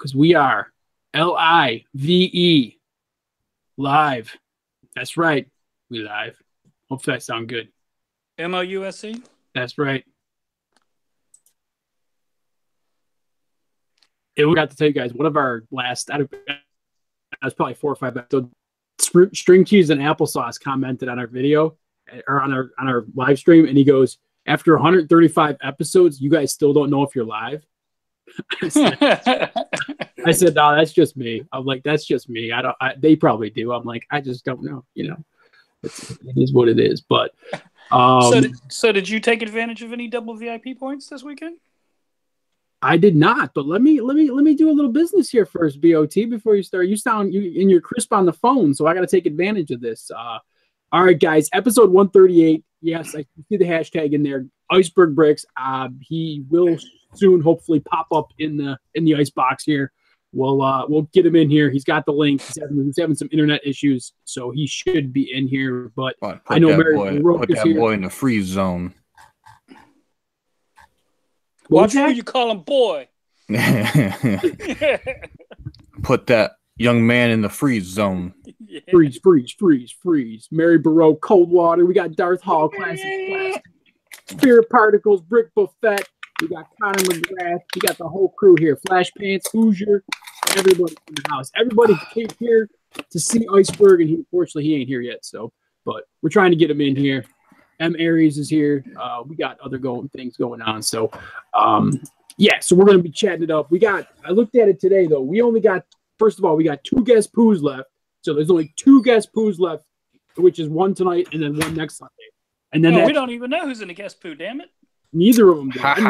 because we are L I V E live. That's right. We live. Hopefully, that sound good. M O U S E. That's right. And we got to tell you guys one of our last, I don't, that was probably four or five episodes. Str- String cheese and applesauce commented on our video or on our on our live stream, and he goes, "After 135 episodes, you guys still don't know if you're live." I said, I said, "No, that's just me." I'm like, "That's just me. I don't. I, they probably do." I'm like, "I just don't know." You know, it's, it is what it is. But um, so, did, so did you take advantage of any double VIP points this weekend? I did not, but let me let me let me do a little business here first, BOT, before you start. You sound you and you're crisp on the phone, so I got to take advantage of this. Uh, all right, guys, episode 138. Yes, I see the hashtag in there. Iceberg bricks. Uh, he will soon, hopefully, pop up in the in the ice box here. We'll uh, we'll get him in here. He's got the link. He's having, he's having some internet issues, so he should be in here. But I know Mary boy, put that here. boy in the freeze zone. Watch who you call him boy. Put that young man in the freeze zone. Yeah. Freeze, freeze, freeze, freeze. Mary Barreau, cold water. We got Darth Hall, classic plastic. Spirit particles, brick buffet. We got Connor McGrath. We got the whole crew here. Flash Pants, Hoosier, everybody in the house. Everybody came here to see Iceberg, and he, unfortunately he ain't here yet. So, but we're trying to get him in here. M Aries is here. Uh, we got other going things going on. So, um, yeah, so we're gonna be chatting it up. We got. I looked at it today though. We only got. First of all, we got two guess poos left. So there's only two guess poos left, which is one tonight and then one next Sunday. And then no, we don't even know who's in the guess poo. Damn it. Neither of them. Did. oh,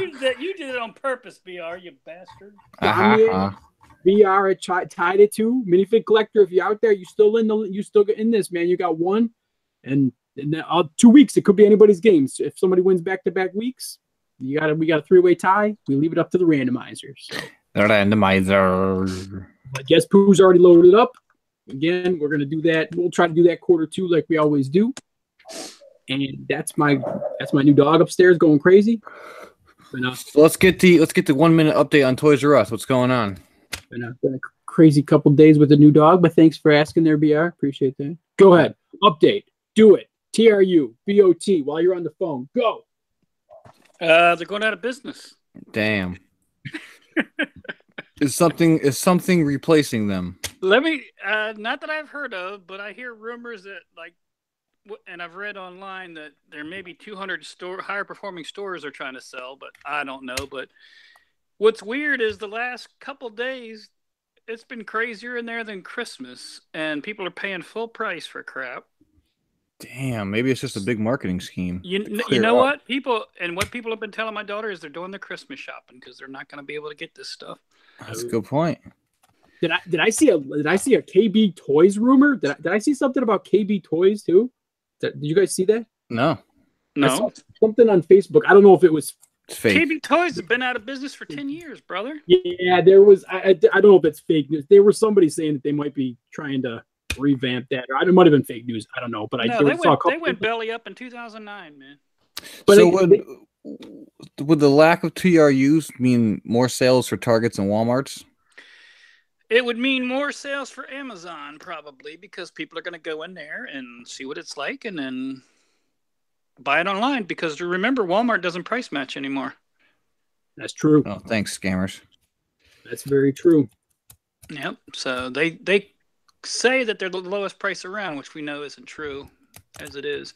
you, did, you did it on purpose, Br. You bastard. Uh-huh. BR tied it to minifig collector. If you're out there, you still in the you still in this man. You got one and, and then, uh, two weeks it could be anybody's games. If somebody wins back to back weeks, you got we got a three way tie. We leave it up to the randomizers. So. The randomizer. I guess Pooh's already loaded up. Again, we're gonna do that. We'll try to do that quarter two like we always do. And that's my that's my new dog upstairs going crazy. But, uh, so let's get the let's get the one minute update on Toys R Us. What's going on? Been a, been a crazy couple days with the new dog, but thanks for asking there, BR. Appreciate that. Go ahead. Update. Do it. TRU, BOT, while you're on the phone. Go. Uh, they're going out of business. Damn. is something is something replacing them? Let me uh not that I've heard of, but I hear rumors that like and I've read online that there may be 200 store higher performing stores are trying to sell, but I don't know, but what's weird is the last couple days it's been crazier in there than Christmas and people are paying full price for crap. Damn, maybe it's just a big marketing scheme. You, you know up. what? People and what people have been telling my daughter is they're doing their Christmas shopping because they're not going to be able to get this stuff. That's a good point. Did I did I see a did I see a KB Toys rumor? Did I, did I see something about KB Toys too? Did, did you guys see that? No, no. Something on Facebook. I don't know if it was fake. KB Toys have been out of business for ten years, brother. Yeah, there was. I, I, I don't know if it's fake news. There was somebody saying that they might be trying to revamp that. Or it might have been fake news. I don't know, but no, I they went, they went belly up in 2009, man. But so would, they, would the lack of TRUs mean more sales for Targets and WalMarts? It would mean more sales for Amazon probably because people are going to go in there and see what it's like and then buy it online because remember Walmart doesn't price match anymore. That's true. Oh, thanks scammers. That's very true. Yep. So they they say that they're the lowest price around, which we know isn't true as it is.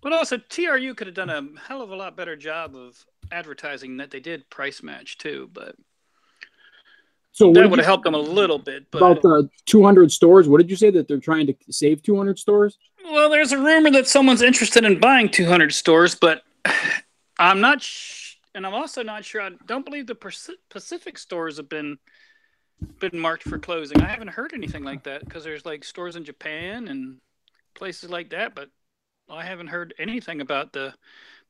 But also, TRU could have done a hell of a lot better job of advertising that they did price match too. But so that would have helped them a little bit. But... About the 200 stores, what did you say that they're trying to save 200 stores? Well, there's a rumor that someone's interested in buying 200 stores, but I'm not, sh- and I'm also not sure. I don't believe the Pacific stores have been been marked for closing. I haven't heard anything like that because there's like stores in Japan and places like that, but I haven't heard anything about the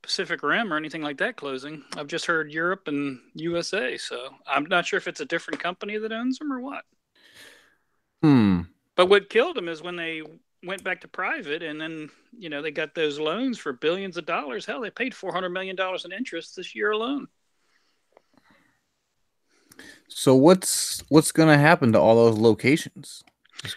Pacific Rim or anything like that closing. I've just heard Europe and USA, so I'm not sure if it's a different company that owns them or what. Hmm. But what killed them is when they went back to private and then, you know, they got those loans for billions of dollars. Hell, they paid 400 million dollars in interest this year alone. So what's what's gonna happen to all those locations?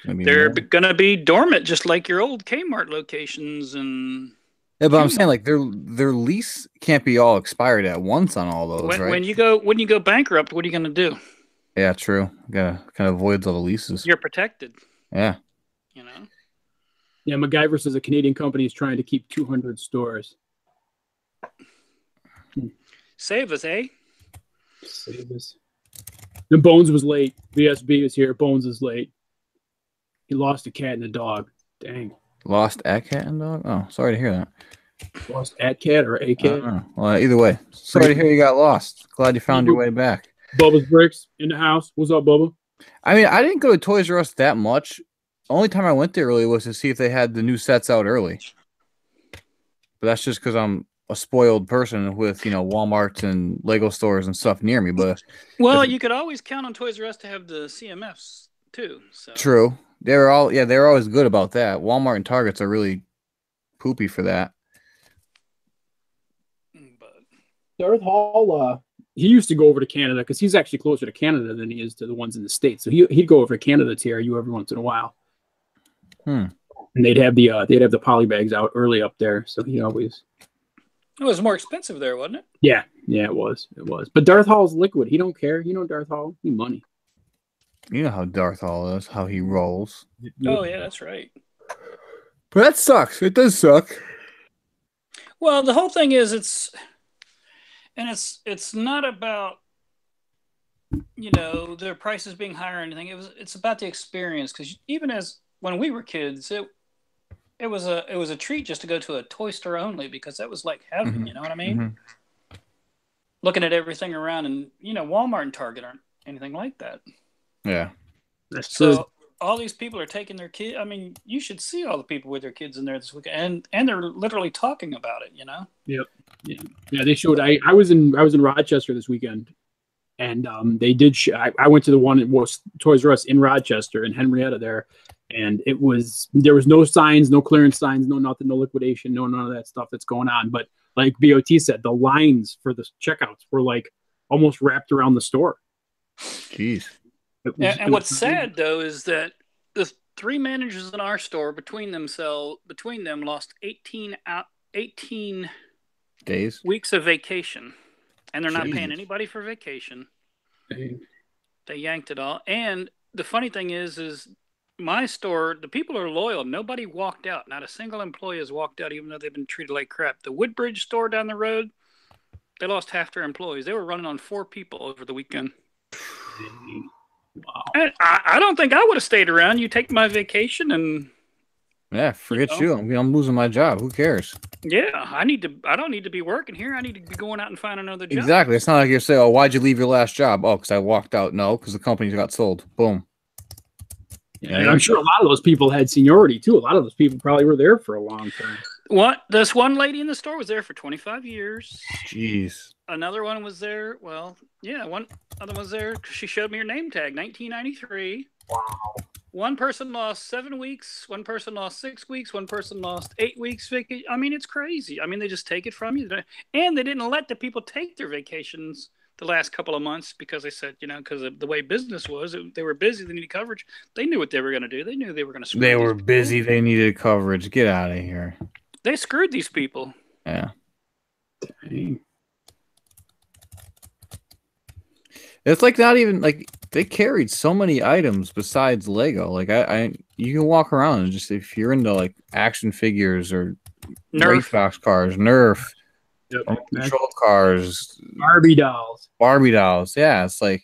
Gonna They're going to be dormant, just like your old Kmart locations. And yeah, but I'm saying like their their lease can't be all expired at once on all those, when, right? when you go when you go bankrupt, what are you going to do? yeah, true. Gotta kind of avoid all the leases. You're protected. Yeah. You know. Yeah, MacGyver says a Canadian company is trying to keep 200 stores. Save us, eh? Save us. And Bones was late. VSB is here. Bones is late. He lost a cat and a dog. Dang. Lost at cat and dog. Oh, sorry to hear that. Lost at cat or a I cat. Well, either way, sorry to hear you got lost. Glad you found your way back. Bubba's bricks in the house. What's up, Bubba? I mean, I didn't go to Toys R Us that much. Only time I went there really was to see if they had the new sets out early. But that's just because I'm a spoiled person with you know Walmarts and Lego stores and stuff near me. But Well, If- you could always count on Toys R Us to have the CMFs too. So true, they're all yeah, they're always good about that. Walmart and Targets are really poopy for that. But Darth Hall, uh, he used to go over to Canada because he's actually closer to Canada than he is to the ones in the States. So he, he'd go over to Canada to TRU every once in a while. Hmm. And they'd have the uh, they'd have the poly bags out early up there. So he always it was more expensive there, wasn't it? Yeah, yeah, it was. It was. But Darth Hall's liquid. He don't care. You know Darth Hall. He money. You know how Darth Hall is, how he rolls. Oh yeah, that's right. But that sucks. It does suck. Well, the whole thing is it's and it's it's not about you know their prices being higher or anything. It was it's about the experience because even as when we were kids, it it was a it was a treat just to go to a toy store only because that was like heaven. Mhm. You know what I mean? Mhm. Looking at everything around, and you know Walmart and Target aren't anything like that. Yeah. That's true. So all these people are taking their kid. I mean, you should see all the people with their kids in there this weekend, and and they're literally talking about it. You know. Yeah, Yeah. they showed. I, I was in I was in Rochester this weekend, and um, they did. Sh- I, I went to the one it was Toys R Us in Rochester and Henrietta there, and it was there was no signs, no clearance signs, no nothing, no liquidation, no none of that stuff that's going on. But like BOT said, the lines for the checkouts were like almost wrapped around the store. Jeez. It was- And, and what's sad though is that the three managers in our store between themselves between them lost 18 out 18 Days. weeks of vacation. And they're not paying anybody for vacation. Dang. they yanked it all. And the funny thing is is my store the people are loyal. Nobody walked out. Not a single employee has walked out even though they've been treated like crap. The woodbridge store down the road they lost half their employees. They were running on four people over the weekend Wow. I, I don't think I would have stayed around. You take my vacation, and Yeah, forget know? you. I'm, I'm losing my job. Who cares? yeah, I need to. I don't need to be working here. I need to be going out and find another job. Exactly. It's not like you say, "Oh, why'd you leave your last job?" Oh, because I walked out. No, because the company got sold. Boom. Yeah, and I'm sure a lot of those people had seniority too. A lot of those people probably were there for a long time. What? This one lady in the store was there for 25 years. Jeez. Another one was there. Well, yeah, one other was there. She showed me her name tag, 1993. Wow. One person lost seven weeks. One person lost six weeks. One person lost eight weeks. Vaca- I mean, it's crazy. I mean, they just take it from you, and they didn't let the people take their vacations the last couple of months because they said, you know, because of the way business was, it, they were busy. They needed coverage. They knew what they were going to do. They knew they were going to. Screw. They were busy. They needed coverage. Get out of here. They screwed these people. Yeah. Dang. It's like not even like they carried so many items besides Lego. Like I, I you can walk around and just if you're into like action figures or Nerf. box cars, Nerf, Yep. control cars, Barbie dolls. Barbie dolls. Yeah, it's like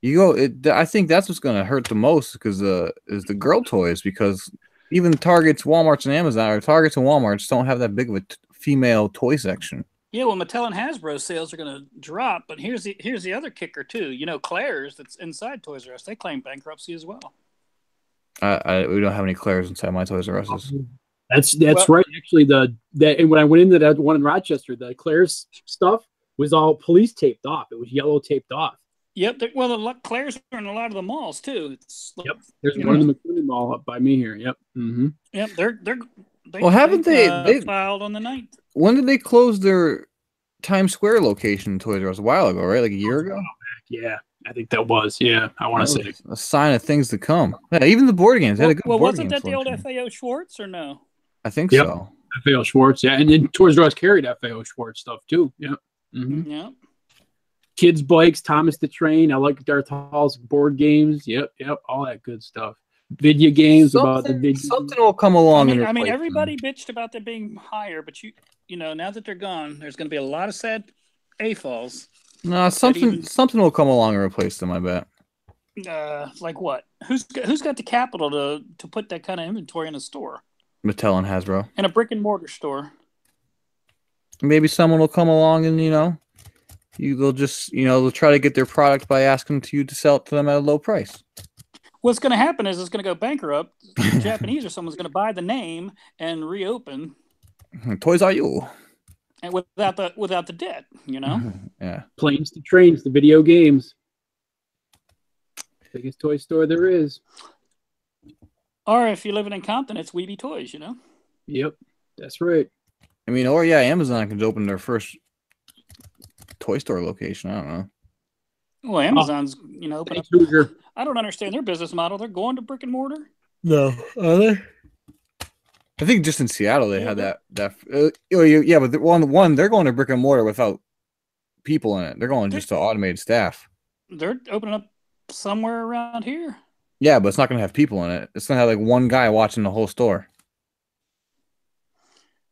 you go. It, I think that's what's going to hurt the most because uh, is the girl toys because even Targets, WalMarts, and Amazon or Targets and WalMarts don't have that big of a t- female toy section. Yeah, well, Mattel and Hasbro sales are going to drop, but here's the here's the other kicker too. You know, Claire's that's inside Toys R Us, they claim bankruptcy as well. I, I we don't have any Claire's inside my Toys R Us. That's that's Well- right. Actually, the that and when I went into that one in Rochester, the Claire's stuff was all police taped off. It was yellow taped off. Yep. Well, the Claire's are in a lot of the malls too. It's like, Yep. There's You one in the McLean Mall up by me here. Yep. hmm Yep. They're they're. They, Well, haven't they- uh, they- filed on the 9th? When did they close their Times Square location in Toys R Us? A while ago, right? Like a year ago. Yeah. I think that was. Yeah, I want to say. a sign of things to come. Yeah, even the board games had a good well, board wasn't game that the old. FAO Schwarz or no? I think Yep. so. FAO Schwarz, yeah, and then Toys R Us carried FAO Schwarz stuff too. Yeah. hmm Yeah. Kids bikes, Thomas the Train. I like Darth Hall's board games. Yep, yep, all that good stuff. Video games about the Something, video. something will come I along. mean, and I mean, replace them. everybody bitched about them being higher, but you, you know, now that they're gone, there's going to be a lot of sad AFOLs. No, something even- something will come along and replace them. I bet. Uh, like what? Who's got- who's got the capital to to put that kind of inventory in a store, Mattel and Hasbro. in a brick and mortar store? Maybe someone will come along and you know, you they'll just you know they'll try to get their product by asking to you to sell it to them at a low price. What's going to happen is it's going to go bankrupt. The Japanese or someone's going to buy the name and reopen, Toys are you? and without the without the debt. You know. yeah. Planes to trains, the video games. Biggest toy store there is. Or if you're living in Compton, it's Weeby Toys. You know. Yep, that's right. I mean, or yeah, Amazon could open their first toy store location. I don't know. Well, Amazon's you know open up. Thanks, Hoosier. I don't understand their business model. They're going to brick and mortar. No, are they? I think just in Seattle they Yeah, had that. That uh, oh, you- yeah, but the one one they're going to brick and mortar without people in it. They're going just to automated staff. They're opening up somewhere around here. Yeah, but it's not going to have people in it. It's going to have like one guy watching the whole store.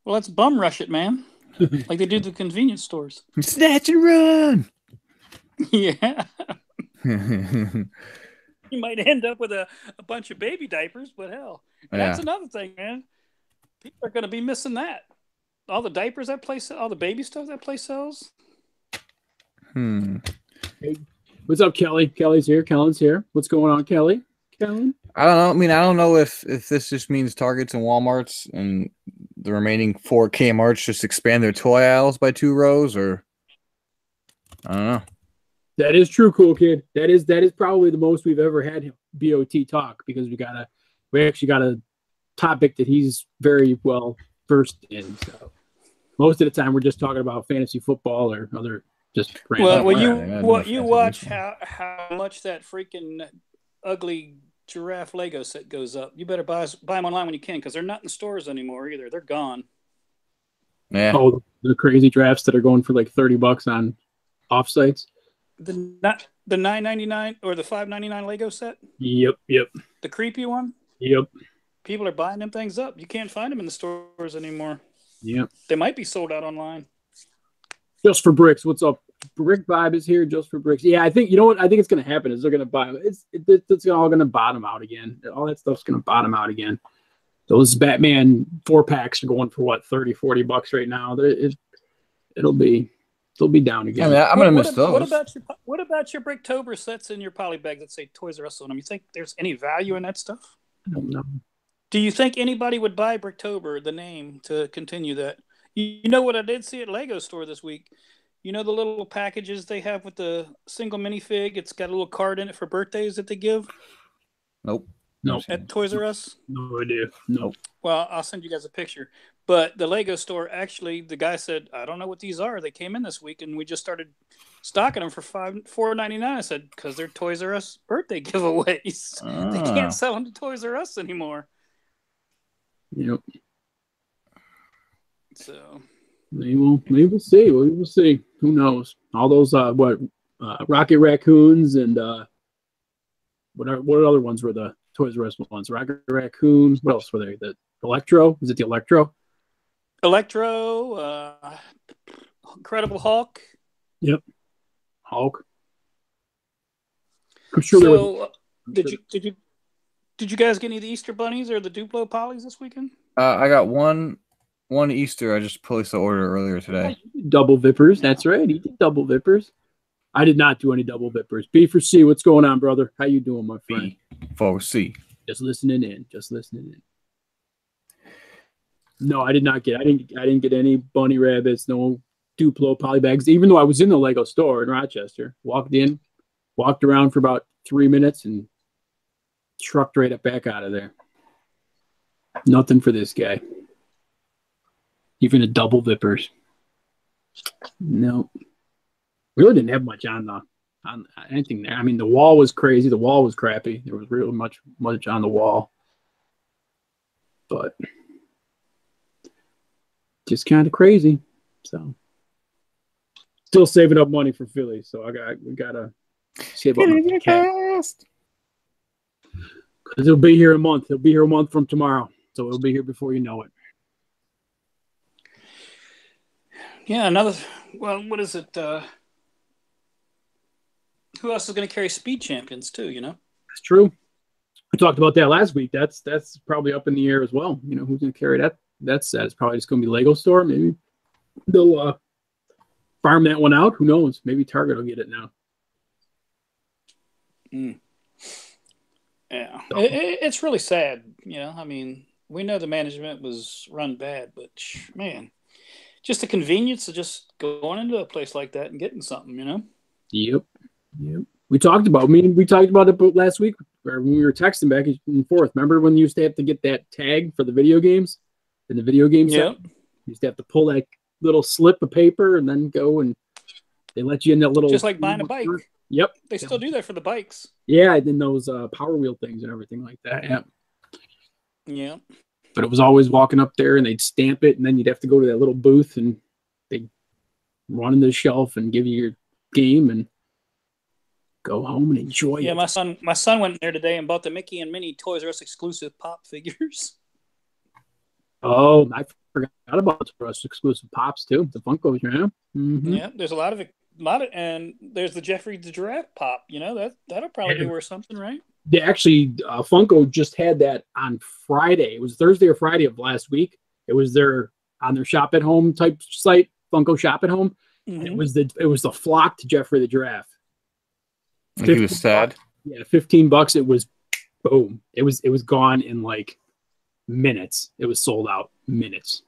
Well, let's bum rush it, man. like they do the convenience stores. Snatch and run. yeah. yeah, You might end up with a, a bunch of baby diapers, but hell. And That's another thing, man. People are going to be missing that. All the diapers that place, all the baby stuff that place sells. hmm. What's up, Kelly? Kelly's here. Kellen's here. What's going on, Kelly? Kellen? I don't know. I mean, I don't know if if this just means Targets and WalMarts and the remaining four Kmart's just expand their toy aisles by two rows, or I don't know. That is true, cool kid. That is that is probably the most we've ever had BOT talk because we got a we actually got a topic that he's very well versed in. So most of the time we're just talking about fantasy football or other just random. Well, well, you yeah, well, you watch how how much that freaking ugly giraffe Lego set goes up. You better buy buy them online when you can because they're not in stores anymore either. They're gone. Yeah, oh the crazy drafts that are going for like thirty bucks on offsites. The not the nine ninety nine or the five ninety nine Lego set, Yep, yep, the creepy one. yep, People are buying them things up. You can't find them in the stores anymore. yep. They might be sold out online. Just for bricks. What's up? Brick vibe is here just for bricks. Yeah, I think you know what I think it's gonna happen is they're gonna buy it's it, it's all gonna bottom out again. All that stuff's gonna bottom out again. Those Batman four packs are going for what 30, 40 bucks right now. They're- It, it'll be they'll be down I again. mean, I'm gonna miss ab- those. What about your what about your Bricktober sets in your poly bag that say Toys R Us on them? You think there's any value in that stuff? I don't know. Do you think anybody would buy Bricktober, the name, to continue that? You, you know what I did see at Lego store this week? You know the little packages they have with the single minifig? It's got a little card in it for birthdays that they give Nope. Nope. at Toys R Us. No idea. No. Well, I'll send you guys a picture. But the Lego store, actually, the guy said, "I don't know what these are. They came in this week, and we just started stocking them for five four ninety nine. I said, "Because they're Toys R Us birthday giveaways. they Ah. can't sell them to Toys R Us anymore." Yep. So Maybe we'll maybe we'll see. We will see. Who knows? All those uh what uh Rocket Raccoons and uh what are what other ones were the Toys R Us ones? Rocket Raccoon. What else were they? The Electro? Is it the Electro? Electro, uh, Incredible Hulk. Yep, Hulk. I'm sure there was so, uh, did you did you did you guys get any of the Easter bunnies or the Duplo polys this weekend? Uh, I got one one Easter. I just placed the order earlier today. double vippers. That's right. He did double vippers. I did not do any double vippers. B for C. What's going on, brother? How you doing, my friend? B for C. Just listening in. Just listening in. No, I did not get. I didn't. I didn't get any bunny rabbits. No Duplo polybags. Even though I was in the Lego store in Rochester, walked in, walked around for about three minutes, and trucked right up back out of there. Nothing for this guy. Even a double vippers. No. Really didn't have much on the on anything there. I mean, the wall was crazy. The wall was crappy. There was really much much on the wall, but just kind of crazy. So still saving up money for Philly. So I got we gotta save up my cash because it'll be here a month. It'll be here a month from tomorrow. So it'll be here before you know it. Yeah, another. Well, what is it? Uh, who else is going to carry speed champions too? You know, It's true. We talked about that last week. That's that's probably up in the air as well. You know, who's going to carry that that set? It's probably just going to be Lego Store. Maybe they'll uh, farm that one out. Who knows? Maybe Target will get it now. yeah, it, it- it's really sad. You know, I mean, we know the management was run bad, but man, just the convenience of just going into a place like that and getting something. You know. Yep. Yep. We talked about. I mean, we talked about it last week when we were texting back and forth. Remember when you used to have to get that tag for the video games in the video game set? You used to have to pull that little slip of paper and then go and they let you in that little. Just like buying a bike. Yep. They still do that for the bikes. Yeah, and then those uh, power wheel things and everything like that. Yeah. Yeah. But it was always walking up there and they'd stamp it, and then you'd have to go to that little booth and they'd run into the shelf and give you your game and go home and enjoy Yeah, it. my son, my son went there today and bought the Mickey and Minnie Toys R Us exclusive pop figures. Oh, I forgot about the Us exclusive pops too. The Funkos, yeah. Mhm. Yeah, there's a lot of it, a lot of, and there's the Geoffrey the Giraffe pop. You know that that'll probably be worth something, right? They actually uh, Funko just had that on Friday. It was Thursday or Friday of last week. It was their on their shop at home type site, Funko Shop at Home. And Mhm. it was the it was the flocked Geoffrey the Giraffe. Like he was sad. Yeah, fifteen bucks. It was boom. It was it was gone in like minutes. It was sold out minutes.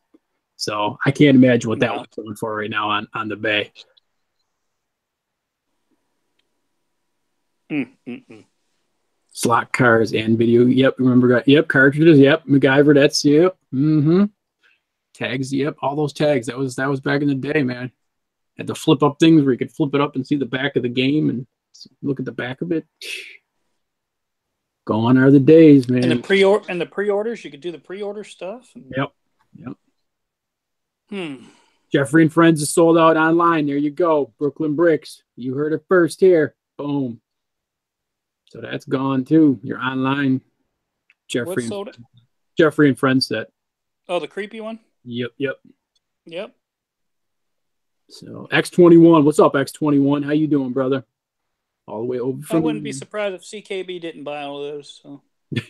So I can't imagine what that Wow. was going for right now on on the bay. Mm, mm, mm. slot cars and video. Yep, remember? Yep, cartridges. Yep, MacGyver. That's yep. Mm-hmm. Tags. Yep, all those tags. That was that was back in the day, man. Had the flip up things where you could flip it up and see the back of the game and look at the back of it. Gone are the days, man. And the pre and the pre orders, you could do the pre order stuff. and- Yep. Yep. Hmm. Geoffrey and Friends is sold out online. There you go. Brooklyn Bricks. You heard it first here. Boom. So that's gone too. Your online Geoffrey and? Geoffrey and Friends set. Oh, the creepy one. Yep, yep. Yep. So X21, what's up, X21? How you doing, brother? All the way over I wouldn't be surprised if CKB didn't buy all of those. So. Uh,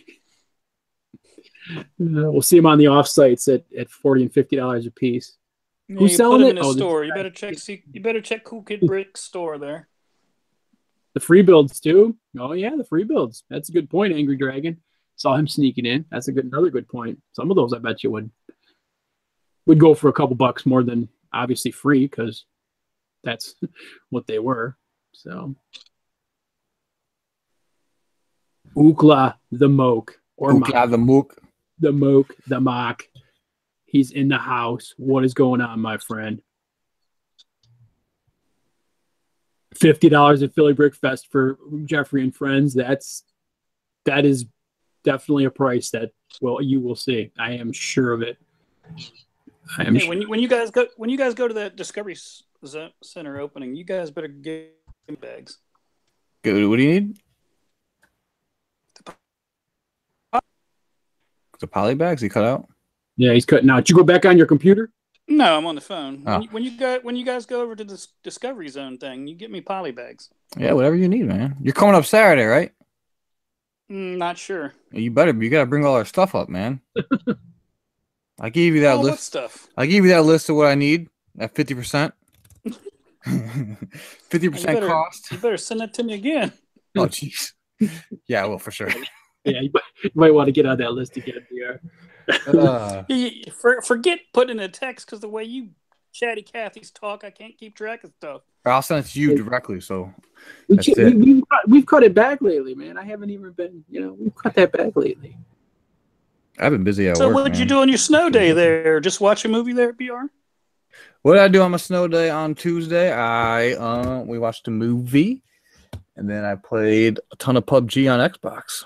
we'll see them on the off sites at, at 40 and 50 dollars a piece. Yeah, Who's you selling it? in a Oh, store. You better check. C- you better check Cool Kid Brick's store there. The free builds too. Oh yeah, the free builds. That's a good point, Angry Dragon. Saw him sneaking in. That's a good another good point. Some of those I bet you would would go for a couple bucks more than obviously free because that's what they were. So Ookla the Moke or Mock. The mook. the moke, the mock. He's in the house. What is going on, my friend? Fifty dollars at Philly Brick Fest for Geoffrey and friends. That's that is definitely a price that well you will see. I am sure of it. I am Hey, sure. when you when you guys go when you guys go to that Discovery Center opening, you guys better get bags. Good. What do you need? The poly bags he cut out. Yeah, he's cutting out. Did you go back on your computer? No, I'm on the phone. Oh. When, you, when you go when you guys go over to this Discovery Zone thing, you get me poly bags. Yeah, whatever you need, man. You're coming up Saturday, right? Mm, not sure. You better. You gotta bring all our stuff up, man. I gave you that oh, what list. stuff? I gave you that list of what I need at fifty percent. Fifty You percent better, cost. you better send that to me again. Oh, jeez. Yeah, I will for sure. Yeah, you might, you might want to get on that list again. Yeah. Uh, You- you- for, forget putting in a text because the way you chatty Cathy's talk, I can't keep track of stuff. I'll send it to you directly. So We, That's ch- it. we, we've, cut, we've cut it back lately, man. I haven't even been, you know, we've cut that back lately. I've been busy at so work. what'd you do on your snow day there? Just watch a movie there, BR? What did I do on my snow day on Tuesday? I uh we watched a movie and then I played a ton of PUBG on Xbox.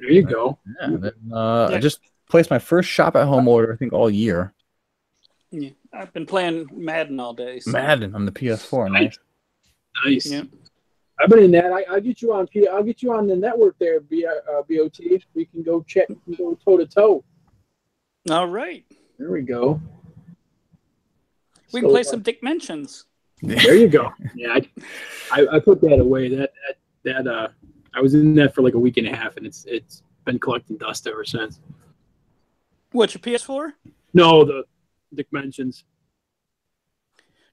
There you go. Yeah, and then uh, I just placed my first shop at home order. I think all year. Yeah, I've been playing Madden all day. So. Madden on the PS4. Nice. Nice. Yeah. I've been in that. I, I'll get you on. P- I'll get you on the network there. B, uh, BOT. We can go check. We can go toe to toe. All right, There we go. we can So, play uh, some Dimensions. There you go. Yeah, I, I, I put that away. That that that uh, I was in that for like a week and a half, and it's it's been collecting dust ever since. What's your PS4? No, the Dimensions.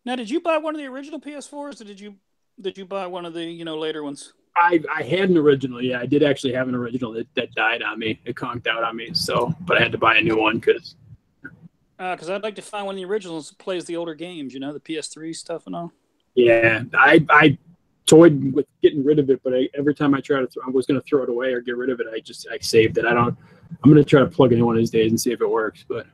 Now, did you buy one of the original PS4s, or did you did you buy one of the you know later ones? I I had an original. Yeah, I did actually have an original that, that died on me. It conked out on me. So, but I had to buy a new one because Because uh, I'd like to find one of the originals that plays the older games. You know, the PS3 stuff and all. yeah, I I toyed with getting rid of it, but I, every time I try to, th- I was going to throw it away or get rid of it. I just I saved it. I don't. I'm going to try to plug it in one of these days and see if it works. But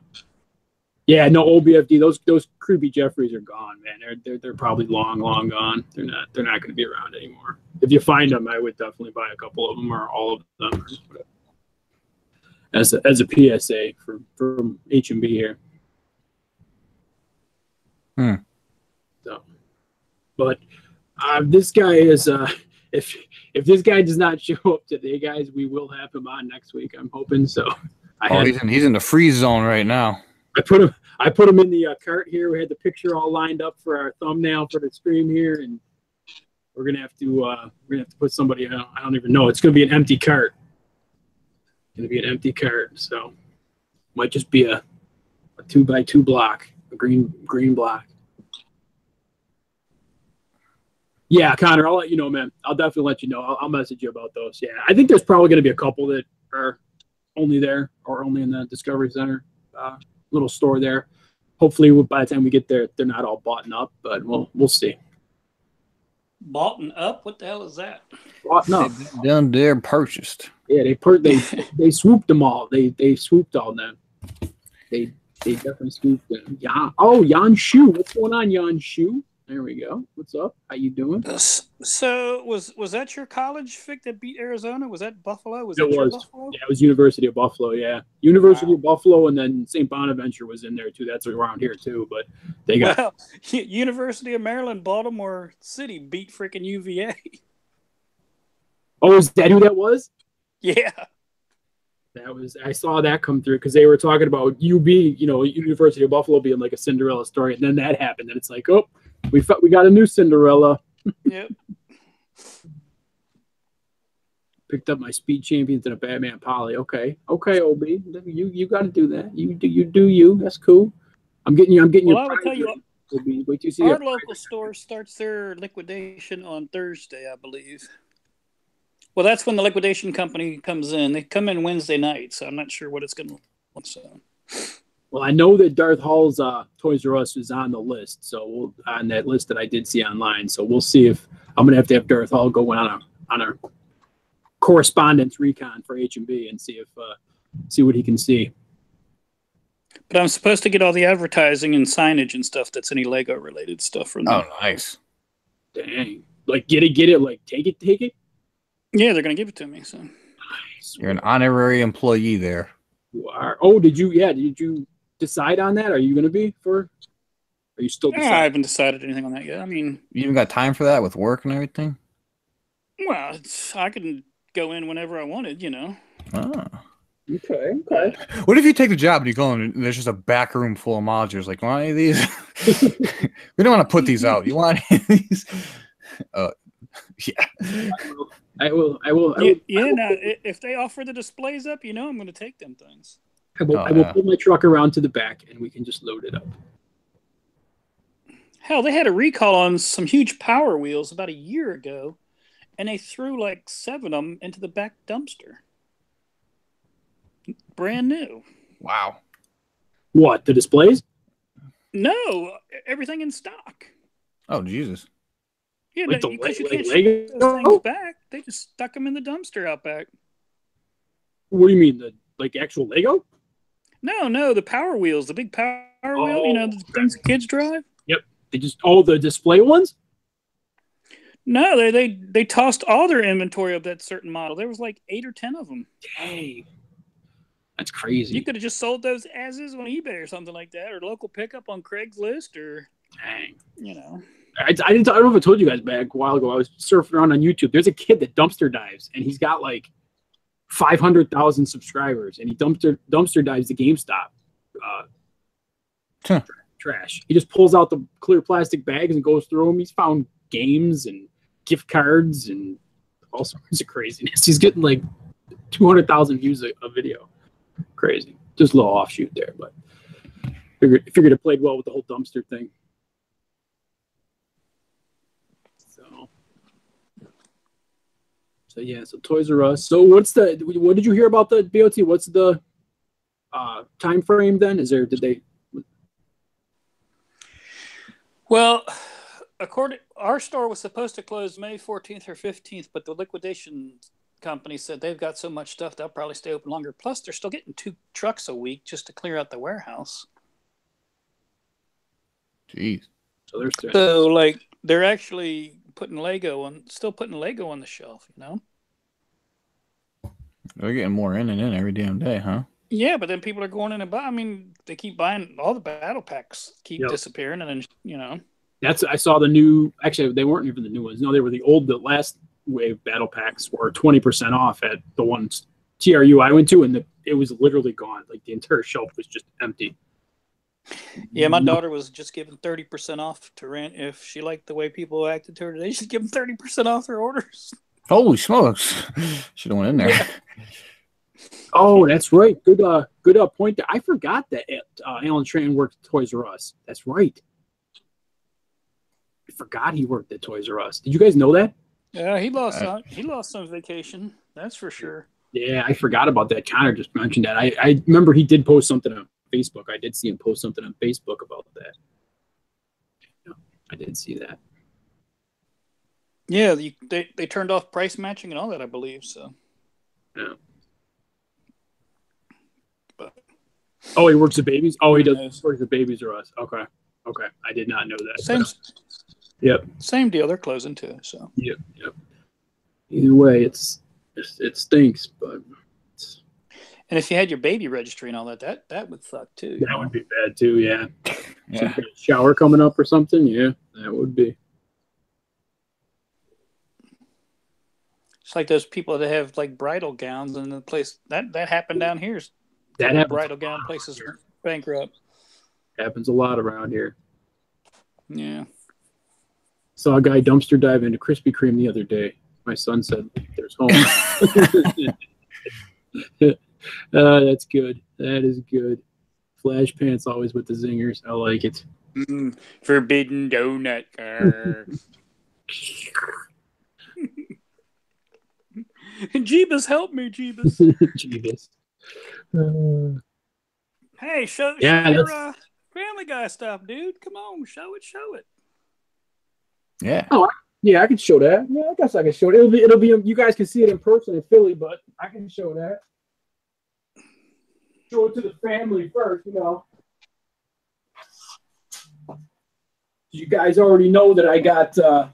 yeah, no OBFD. Those those creepy Geoffreys are gone, man. They're they're they're probably long long gone. They're not they're not going to be around anymore. If you find them, I would definitely buy a couple of them or all of them. As a, as a PSA from H and B here. Hmm. So, but uh, this guy is uh, if if this guy does not show up today, guys, we will have him on next week. I'm hoping so. I Oh, had he's in, he's in the freeze zone right now. I put him I put him in the uh, cart here. We had the picture all lined up for our thumbnail for the stream here, and we're gonna have to uh, we're gonna have to put somebody. I don't, I don't even know. It's gonna be an empty cart. It's gonna be an empty cart, so might just be a, a two by two block, a green green block. Yeah, Connor, I'll let you know, man. I'll definitely let you know. I'll, I'll message you about those. Yeah, I think there's probably going to be a couple that are only there or only in the Discovery Center uh, little store there. Hopefully, by the time we get there, they're not all bought up, but we'll we'll see. Bought and up? What the hell is that? Bought up. Done there purchased. Yeah, they per- they they swooped them all. They they swooped all them. They they definitely swooped them. Yeah. Oh, Yan Shu. What's going on, Yan Shu? There we go. What's up? How you doing? So was was that your college Vic that beat Arizona? Was that Buffalo? Was It that was. Buffalo? Yeah, it was University of Buffalo. Yeah, University Wow. of Buffalo, and then St. Bonaventure was in there too. That's around here too. But they got Well, University of Maryland, Baltimore City beat freaking UVA. oh, is that who that was? yeah. That was I saw that come through because they were talking about UB, you know, University of Buffalo being like a Cinderella story, and then that happened, and it's like, oh, we fo- we got a new Cinderella. Yep. Picked up my speed champions and a Batman Polly. Okay, okay, Ob, you you got to do that. You do you do you. That's cool. I'm getting you. I'm getting Well, I will tell you, Ob. Wait till you see our local store starts their liquidation on Thursday, I believe. Well, that's when the liquidation company comes in. They come in Wednesday night, so I'm not sure what it's going to look like. So. Well, I know that Darth Hall's uh, Toys R Us is on the list, so we'll, on that list that I did see online. So we'll see if I'm gonna have to have Darth Hall go on a on a correspondence recon for H and B and see if uh, see what he can see. But I'm supposed to get all the advertising and signage and stuff that's any Lego related stuff from them. Oh, nice. Dang, like get it, get it, like take it, take it. Yeah, they're going to give it to me. So Nice. You're an honorary employee there. You are. Oh, did you? Yeah, did you decide on that? Are you gonna be for? Are you still Ah, I haven't decided anything on that yet. I mean, You even got time for that with work and everything? well, it's, I can go in whenever I wanted, you know. Ah. Okay, okay. What if you take the job and you go in and there's just a back room full of modulars? Like, want any of these? we don't want to put these out. You want any of these? Uh, yeah. I will. I will. I will, Yeah, I yeah will, now, if they offer the displays up, you know I'm going to take them things. I will, Oh, I will yeah. pull my truck around to the back and we can just load it up. Hell, they had a recall on some huge Power Wheels about a year ago, and they threw like seven of them into the back dumpster. Brand new. Wow. What the displays? No, everything in stock. Oh, Jesus. Yeah, Like the because you can't like ship Lego? those things back. They just stuck them in the dumpster out back. What do you mean the like actual Lego? No, no, the Power Wheels, the big Power Wheel, you know, oh, the Oh, things kids drive. Yep, they just oh the display ones. No, they they they tossed all their inventory of that certain model. There was like eight or ten of them. Dang. That's crazy. You could have just sold those as is on eBay or something like that, or local pickup on Craigslist, or Dang. you know. I, I didn't. I don't know if I told you guys back a while ago. I was surfing around on YouTube. There's a kid that dumpster dives, and he's got like five hundred thousand subscribers, and he dumpster dumpster dives the GameStop uh, Huh. trash. He just pulls out the clear plastic bags and goes through them. He's found games and gift cards and all sorts of craziness. He's getting like two hundred thousand views a, a video. Crazy. Just a little offshoot there, but figured figured it played well with the whole dumpster thing. So, so yeah. So Toys R Us. So what's the? What did you hear about the BOT? What's the uh, time frame then? Is there? Did they? Well, according our store was supposed to close May 14th or 15th, but the liquidation company said they've got so much stuff they'll probably stay open longer. Plus, they're still getting two trucks a week just to clear out the warehouse. Jeez. So there's. there- So, like, they're actually putting Lego on, still putting Lego on the shelf. You know? They're getting more in and in every damn day, huh? Yeah, but then people are going in and buy. I mean, they keep buying all the battle packs keep Yep. disappearing, and then you know. That's I saw the new. Actually, they weren't even the new ones. No, they were the old. The last wave battle packs were twenty percent off at the ones TRU I went to, and the, it was literally gone. Like the entire shelf was just empty. Yeah, my daughter was just given thirty percent off to rent if she liked the way people acted to her. They should give them thirty percent off their orders. Holy smokes. Should have went in there. Yeah. Oh, that's right. Good, uh, good uh, point. There. I forgot that uh, Alan Tran worked at Toys R Us. That's right. I forgot he worked at Toys R Us. Did you guys know that? Yeah, he lost Uh, some, he lost some vacation. That's for sure. Yeah, I forgot about that. Connor just mentioned that. I, I remember he did post something on Facebook. I did see him post something on Facebook about that. Yeah, I did see that. Yeah, you, they they turned off price matching and all that, I believe. So Yeah. But. Oh, he works at babies. Oh, he does Yes. works at Babies R Us. Okay, okay. I did not know that. same uh, Yep. same deal. They're closing too. So Yep. Yep. Either way, it's it's- it stinks, but and if you had your baby registry and all that, that that would suck too. you that would be bad too. Yeah. Yeah. Kind of shower coming up or something. Yeah, that would be. It's like those people that have like bridal gowns and the place that that happened down here. That Couple happens. bridal gown places here. bankrupt. Happens a lot around here. Yeah. Saw a guy dumpster dive into Krispy Kreme the other day. My son said, "There's home." uh, that's good. That is good. Flash pants always with the zingers. I like it. Mm, forbidden donut. Grr. Jeebus, help me, Jeebus. Jeebus. Uh, Hey, show, Yeah, show your uh, Family Guy stuff, dude. Come on, show it, show it. Yeah. Oh. yeah, I can show that. Yeah, I guess I can show it. It'll be, it'll be. You guys can see it in person in Philly, but I can show that. Show it to the family first, you know. You guys already know that I got uh,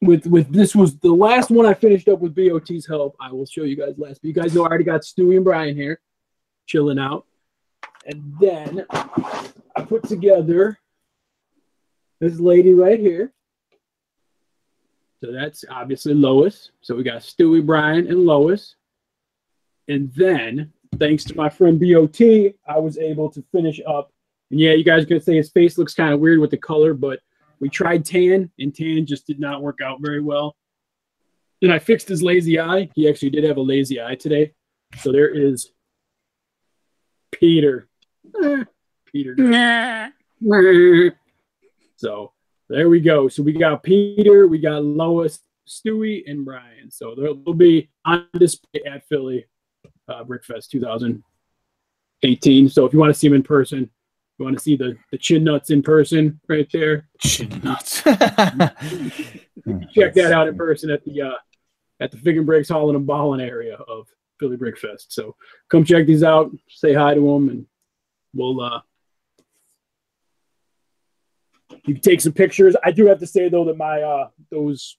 with with this was the last one I finished up with BOT's help. I will show you guys last. But you guys know I already got Stewie and Brian here, chilling out, and then I put together this lady right here. So that's obviously Lois. So we got Stewie, Brian, and Lois. And then, thanks to my friend BOT, I was able to finish up. And yeah, you guys are gonna say his face looks kind of weird with the color, but we tried tan, and tan just did not work out very well. And I fixed his lazy eye. He actually did have a lazy eye today. So there is Peter. Eh, Peter. So there we go. So we got Peter, we got Lois, Stewie, and Brian. So they'll be on display at Philly uh, Brickfest 2018. So if you want to see them in person, you want to see the, the chin nuts in person right there, Chin nuts. check that out in person at the uh, at the Fig and Breaks Hauling and Balling area of Philly Brickfest. So come check these out, say hi to them, and we'll uh, You can take some pictures. I do have to say though that my uh those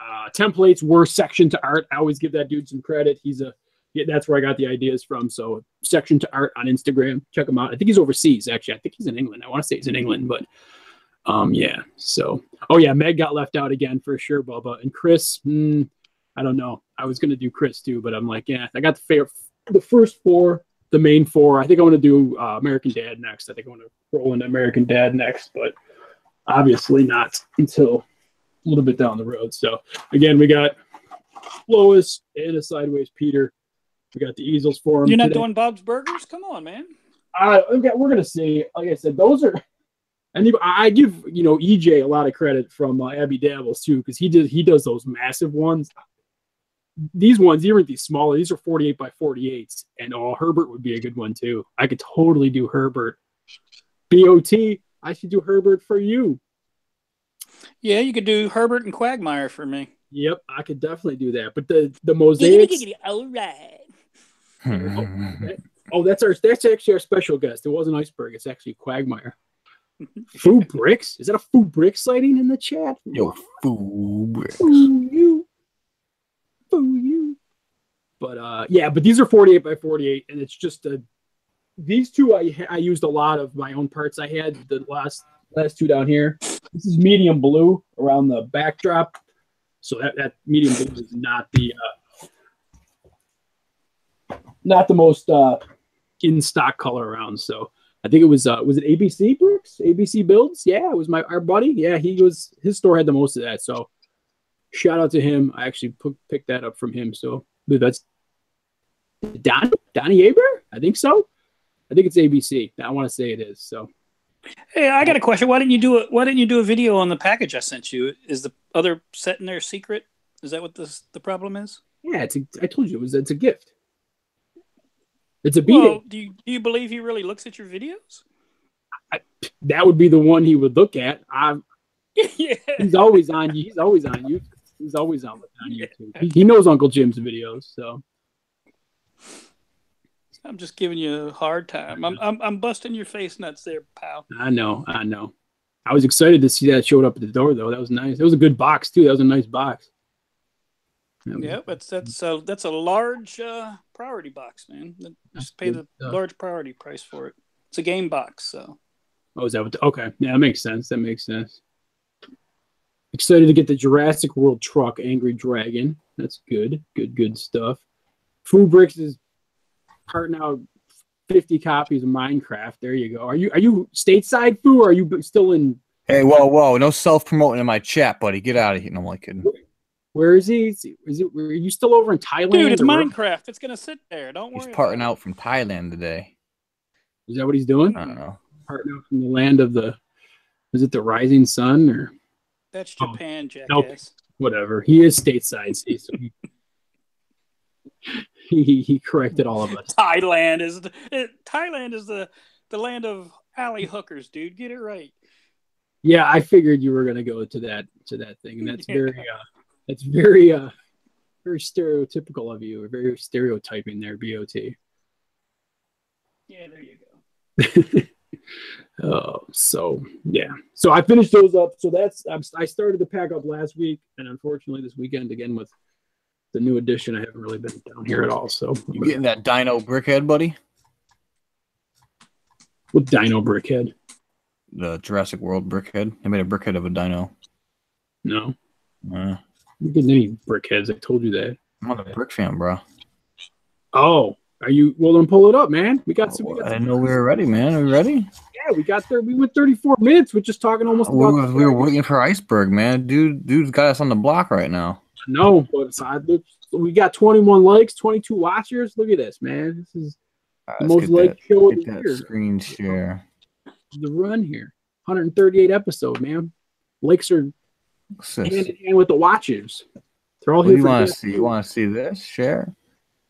uh templates were section to art. I always give that dude some credit. He's a yeah, that's where I got the ideas from. So section to art on Instagram. Check him out. I think he's overseas actually. I think he's in England. I want to say he's in England, but um yeah. So oh yeah, Meg got left out again for sure, Bubba. And Chris, hmm, I don't know. I was gonna do Chris too, but I'm like, yeah, I got the fair the first four, the main four. I think I want to do uh, American Dad next. I think I want to roll into American Dad next, but obviously not until a little bit down the road. So again, we got Lois and a sideways Peter. We got the easels for him. You're not today. doing Bob's Burgers? Come on, man. Uh, okay, we're gonna see. Like I said, those are. And I I give you know EJ a lot of credit from uh, Abby Dabbles too because he did he does those massive ones. These ones, even these smaller, these are 48 by 48s, and oh, Herbert would be a good one too. I could totally do Herbert. BOT, I should do Herbert for you. Yeah, you could do Herbert and Quagmire for me. Yep, I could definitely do that. But the the mosaics. All right. Oh, that's our that's actually our special guest. It wasn't Iceberg. It's actually Quagmire. Food bricks? Is that a food brick sighting in the chat? Yo, fool. bricks. Foo you. Foo you. But uh yeah, but these are 48 by 48, and it's just a these two I I used a lot of my own parts I had the last last two down here. This is medium blue around the backdrop. So that, that medium blue is not the uh not the most uh in stock color around. So I think it was uh was it ABC Brooks? ABC Builds? Yeah, it was my our buddy. Yeah, he was his store had the most of that. So shout out to him. I actually put, picked that up from him. So that's Don Donnie Aber? I think so. I think it's ABC. I want to say it is. So Hey, I got a question. Why didn't you do it? Why didn't you do a video on the package I sent you? Is the other set in there secret? Is that what this the problem is? yeah, it's a, I told you it was it's a gift. It's a beating. Well, do you do you believe he really looks at your videos? that would be the one he would look at. I'm. yeah. he's always on you. he's always on YouTube. He's always on, on YouTube. He, he knows Uncle Jim's videos, so I'm just giving you a hard time. I'm I'm, I'm busting your face nuts there, pal. I know, I know. I was excited to see that showed up at the door though. That was nice. It was a good box too. That was a nice box. That was- Yeah, that's that's a that's a large uh, priority box, man. Just pay the large priority price for it. It's a game box, so Oh, is that what? okay, yeah, that makes sense. That makes sense. Excited to get the Jurassic World truck, Angry Dragon. That's good, good, good stuff. Food Bricks is parting out fifty copies of Minecraft. There you go. Are you are you stateside, Foo? Or are you still in? Hey, whoa, whoa, no self promoting in my chat, buddy. Get out of here. No, I'm like kidding. Where is he? Is, he, is it? Are you still over in Thailand? dude, it's or- Minecraft. It's gonna sit there. Don't worry. He's parting out from Thailand today. Is that what he's doing? I don't know. Parting out from the land of the. Is it the rising sun or it. That's Oh, Japan, nope. whatever? He is stateside. see, so he, he he corrected all of us. Thailand is the, it, Thailand is the the land of alley hookers, dude. Get it right. Yeah, I figured you were gonna go to that to that thing, and that's Yeah. very uh that's very uh very stereotypical of you, or very stereotyping there, BOT. Yeah, there you go. oh, so yeah, so I finished those up. So that's I'm, I started to pack up last week, and unfortunately this weekend again with the new edition, I haven't really been down here at all. So You getting that Dino brickhead, buddy? with Dino Brickhead, The Jurassic World brickhead. They made a brickhead of a dino. no, Uh, you getting any brickheads? I told you that. I'm not a brick fan, bro. Oh, are you? Well, then pull it up, man. We got oh, some. We I got didn't know we were ready, man. Are we ready? Yeah, we got there. We went 34 minutes. We're just talking almost. We about were, we were waiting for Iceberg, man. Dude, dude's got us on the block right now. No, but I, look, we got 21 likes, 22 watchers. Look at this, man. This is All the most liked that, show of the year. screen share. The run here, 138 episode, man. Likes are hand in hand with the watchers. They're all What do here you want to see? You want to see this? Share.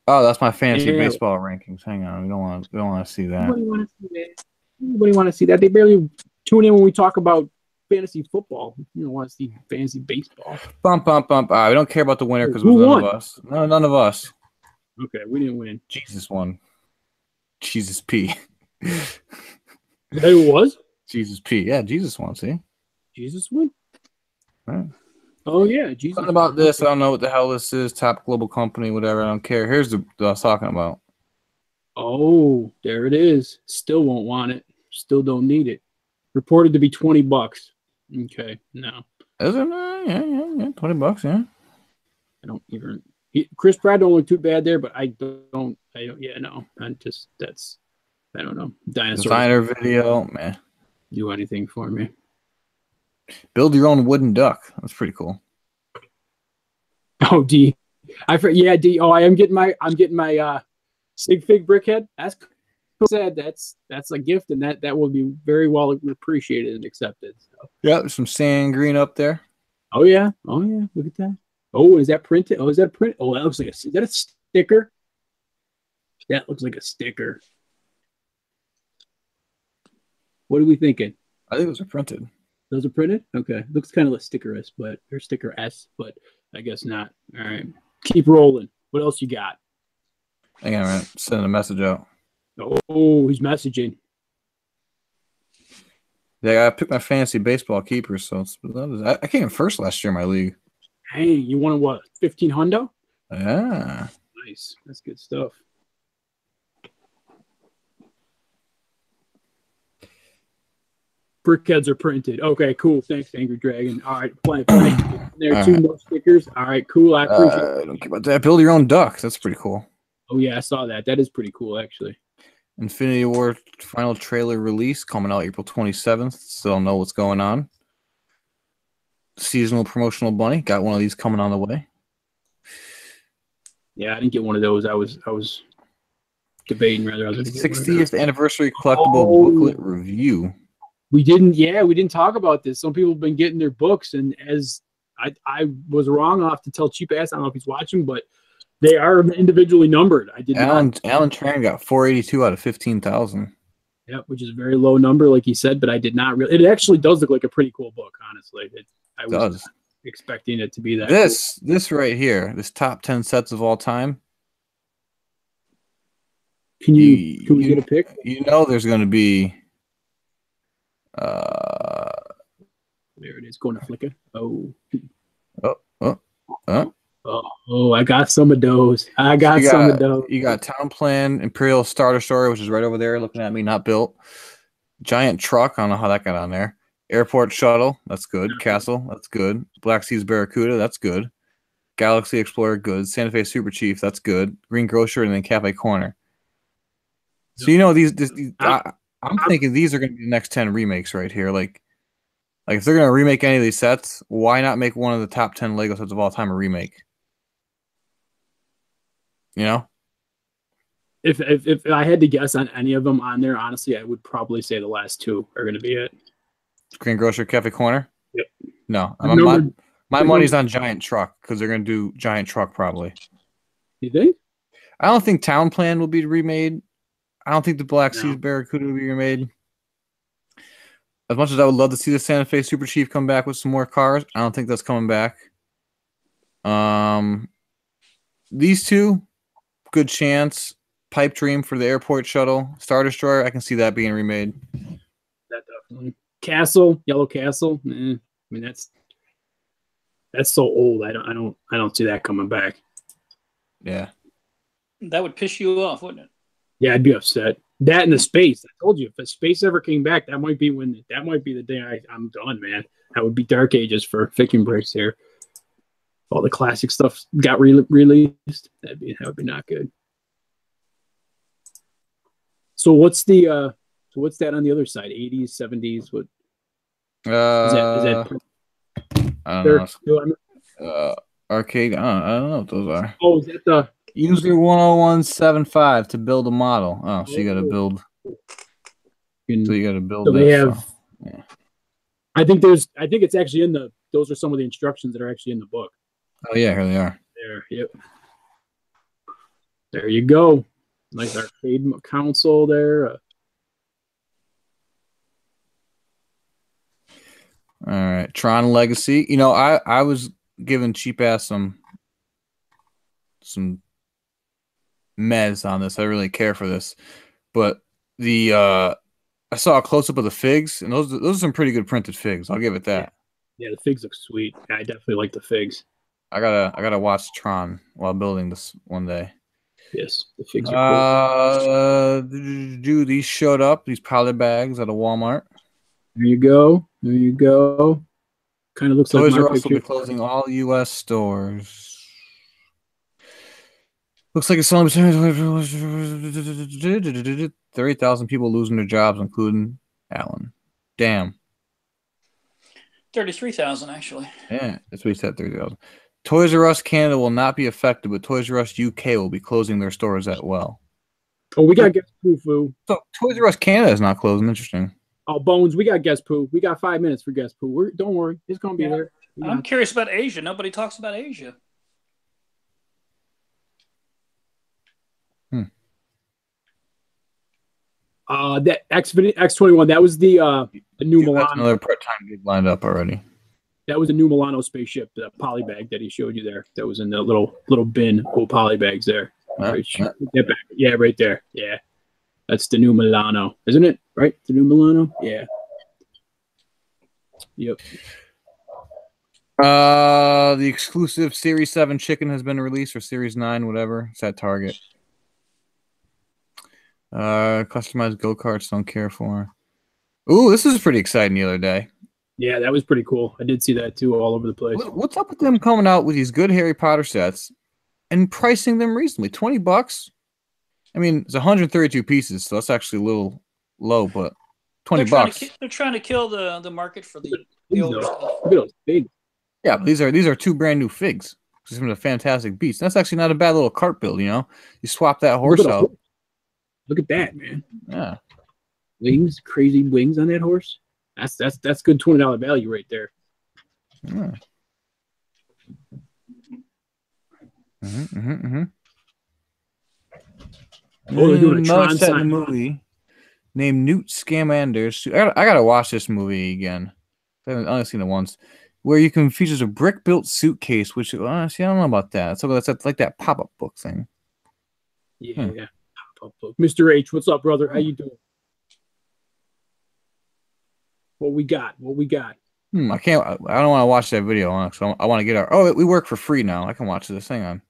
Oh, that's my fantasy Yeah. baseball rankings. Hang on, we don't want. We don't want to see that. Nobody want to see that. Nobody want to see that. They barely tune in when we talk about fantasy football. You don't want to see fantasy baseball. Bump, bump, bump. Ah, we don't care about the winner because none won? of us. No, none of us. Okay, we didn't win. Jesus won. Jesus P. Is who it was? Jesus P. Yeah, Jesus one. See, Jesus one. Right. Oh yeah, Jesus. something about this. I don't know what the hell this is. Top global company, whatever. I don't care. Here's the what I was talking about. Oh, there it is. Still won't want it. Still don't need it. Reported to be twenty bucks. Okay, no, Is it? Uh, yeah, yeah, yeah. Twenty bucks. Yeah. I don't even. He, Chris Pratt don't look too bad there, but I don't. I don't. Yeah, no. I just that's. I don't know. Dinosaur Designer video, man. do anything for me. Build your own wooden duck. That's pretty cool. Oh, D. I for, yeah, D. Oh, I am getting my. I'm getting my uh, Sig Fig brickhead. That's cool. said. That's that's a gift, and that that will be very well appreciated and accepted. So. Yeah, some sand green up there. Oh yeah. Oh yeah. Look at that. Oh, is that printed? Oh, is that a print? Oh, that looks like a. Is that a sticker? That looks like a sticker. What are we thinking? I think those are printed. Those are printed. Okay, looks kind of like sticker S, but or sticker S, but I guess not. All right, keep rolling. What else you got? Hang on, man. Sending a message out. Oh, he's messaging. Yeah, I picked my fantasy baseball keeper, so it's, I, I came first last year in my league. Hey, you want what? Fifteen hundo? Yeah. Nice. That's good stuff. Brickheads are printed. Okay, cool. Thanks, Angry Dragon. All right, play. There are two right. more stickers. All right, cool. I appreciate Uh, I don't care about that. Build your own duck. That's pretty cool. Oh yeah, I saw that. That is pretty cool, actually. Infinity War final trailer release coming out April 27th. Still know what's going on. Seasonal promotional bunny. Got one of these coming on the way. Yeah, I didn't get one of those. I was I was debating rather. I was going to get one of those. 60th anniversary collectible Oh. booklet review. We didn't. Yeah, we didn't talk about this. Some people have been getting their books, and as I I was wrong off to tell cheap ass. I don't know if he's watching, but they are individually numbered. I did not. Alan Alan Tran got 482 out of 15,000. Yep, which is a very low number, like he said, but I did not really. It actually does look like a pretty cool book, honestly. It, I was Does. expecting it to be that. This this right here, this top 10 sets of all time. Can you, you- can we you- get a pick You know there's going to be uh There it is, going to flicker. Oh, huh? oh, oh, oh! I got some of those. I got you some of those. You got Town Plan, Imperial Star Destroyer, which is right over there looking at me, not built. Giant truck, I don't know how that got on there. Airport Shuttle, that's good. Castle, that's good. Black Seas Barracuda, that's good. Galaxy Explorer, good. Santa Fe Super Chief, that's good. Green Grocer, and then Cafe Corner. So you know these. these, these I, I'm I'm- thinking these are going to be the next ten remakes right here. Like, like if they're going to remake any of these sets, why not make one of the top ten Lego sets of all time a remake? You know, If, if if I had to guess on any of them on there, honestly, I would probably say the last two are going to be it. Green Grocer Cafe Corner. Yep. No, The my, my, number- my the money's on Giant Truck because they're going to do Giant Truck probably. You think? I don't think Town Plan will be remade. I don't think the Black No. Seas Barracuda will be remade. As much as I would love to see the Santa Fe Super Chief come back with some more cars, I don't think that's coming back. Um, these two, good chance. Pipe Dream for the airport shuttle, Star Destroyer. I can see that being remade. That definitely. Castle, Yellow Castle. Eh, I mean, that's that's so old. I don't, I don't, I don't see that coming back. Yeah, That would piss you off, wouldn't it? Yeah, I'd be upset. That and the space. I told you, if the space ever came back, that might be when that might be the day I, I'm done, man. That would be dark ages for Ficking Bricks here. All the classic stuff got re- released. That'd be that would be not good. So what's the uh so what's that on the other side? 80s, 70s? What uh, is that? Is that I don't know. Uh, arcade. I don't, I don't know what those are. oh, is that the User 10175 to build a model. Oh, so you got to build. So you got to build. So they have. so, yeah. I think there's. I think it's actually in the. Those are some of the instructions that are actually in the book. Oh yeah, here they are. There. Yep. There you go. Nice arcade console there. Uh, All right, Tron Legacy. You know, I I was giving cheap ass some some mez on this. I really care for this, but the uh I saw a close up of the figs, and those those are some pretty good printed figs. I'll give it that. Yeah, the figs look sweet. I definitely like the figs. I gotta I gotta watch Tron while building this one day. Yes, the figs are cool. Uh, do these showed up? These powder bags at a Walmart. There you go. There you go. Kind of looks like Toys R Us will be closing all U.S. stores. Looks like it's only thirty thousand people losing their jobs, including Allen. Damn. Thirty-three thousand actually. Yeah, that's what he said. Thirty thousand. Toys R Us Canada will not be affected, but Toys R Us UK will be closing their stores as well. Oh, we got guess poo foo. So Toys R Us Canada is not closing. Interesting. Oh, bones. We got guess poo. We got five minutes for guess poo. We're, don't worry, it's gonna be Yeah. there. We I'm curious about Asia. Nobody talks about Asia. Uh, that X X twenty one. That was the uh the new Milano. another part-time gig lined up already. That was a new Milano spaceship, the poly bag that he showed you there. That was in the little little bin full poly bags there. Yeah, Right, back. Yeah, right there. Yeah, that's the new Milano, isn't it? Right, the new Milano. Yeah. Yep. Uh, the exclusive Series Seven chicken has been released, or Series Nine, whatever. It's at Target. Uh, customized go karts. Don't care for. Ooh, this is pretty exciting. The other day, Yeah, that was pretty cool. I did see that too, all over the place. What's up with them coming out with these good Harry Potter sets and pricing them reasonably? Twenty bucks. I mean, it's 132 pieces, so that's actually a little low, but 20 they're bucks. To, ki- they're trying to kill the the market for the, the These older though, stuff. Look at those big. Yeah, but these are these are two brand new figs. This is a fantastic beast. That's actually not a bad little cart build, you know. You swap that horse out. horse. Look at that, man. Yeah. Wings, crazy wings on that horse. That's that's that's good twenty dollar value right there. yeah. hmm hmm hmm Oh, they're doing a Tron set sign. movie named Newt Scamanders. I gotta, I gotta watch this movie again. I haven't only seen it once. Where you can features a brick built suitcase, which uh, see, I don't know about that. So that's, that's like that pop up book thing. Yeah. Hmm. Yeah. Up. Mr. H, what's up, brother? How you doing? What we got? What we got? Hmm, I can't. I I don't want to watch that video on. So I want to get our. Oh, we work for free now. I can watch this. Hang on.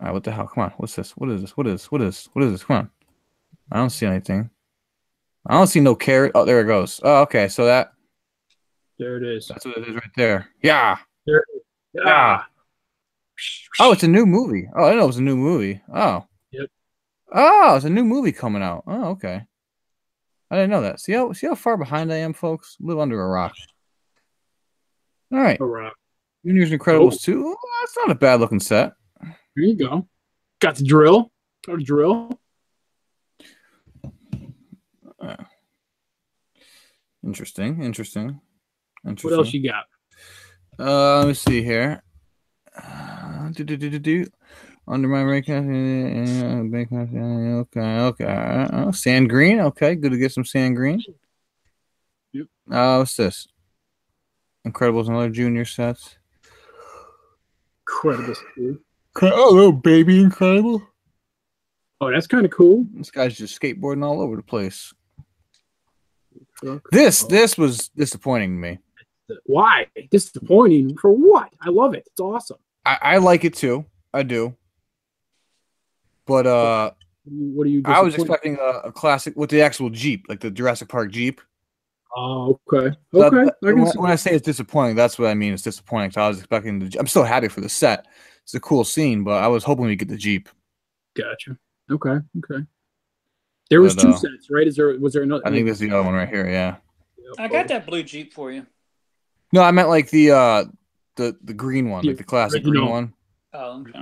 All right, what the hell? Come on. What's this? What is this? What is? What is? What is this? Come on. I don't see anything. I don't see no carrot. Oh, there it goes. Oh, okay. So that There it is. that's what it is right there. Yeah. Ah. Oh, it's a new movie. Oh, I know it was a new movie. Oh. Yep. Oh, it's a new movie coming out. Oh, okay. I didn't know that. See how see how far behind I am, folks? Live under a rock. All right. Hurrah. Junior's Incredibles 2. Oh, that's not a bad looking set. There you go. Got the drill. Got the drill. Interesting. Interesting. Interesting. What else you got? Uh, let me see here. Uh, do, do, do, do, do. Under my rank, bank, uh, okay, okay. Uh, uh, sand green, okay. Good to get some sand green. Yep. Uh, what's this? Incredibles, another junior sets. Incredible. dude. Oh, little baby incredible. Oh, that's kind of cool. This guy's just skateboarding all over the place. This, this was disappointing to me. Why? Disappointing for what? I love it. It's awesome. I, I like it too. I do. But uh, What are you? I was expecting a, a classic with the actual Jeep, like the Jurassic Park Jeep. Oh, okay. That- Okay. that- I when, when I say it's disappointing, that's what I mean. It's disappointing. So I was expecting the. I'm still happy for the set. It's a cool scene, but I was hoping we get the Jeep. Gotcha. Okay. Okay. There was But, two uh, sets, right? Is there? Was there another? I think this is the other one right here. Yeah. I got that blue Jeep for you. No, I meant like the uh the the green one, The like the classic original. green one. Oh, okay.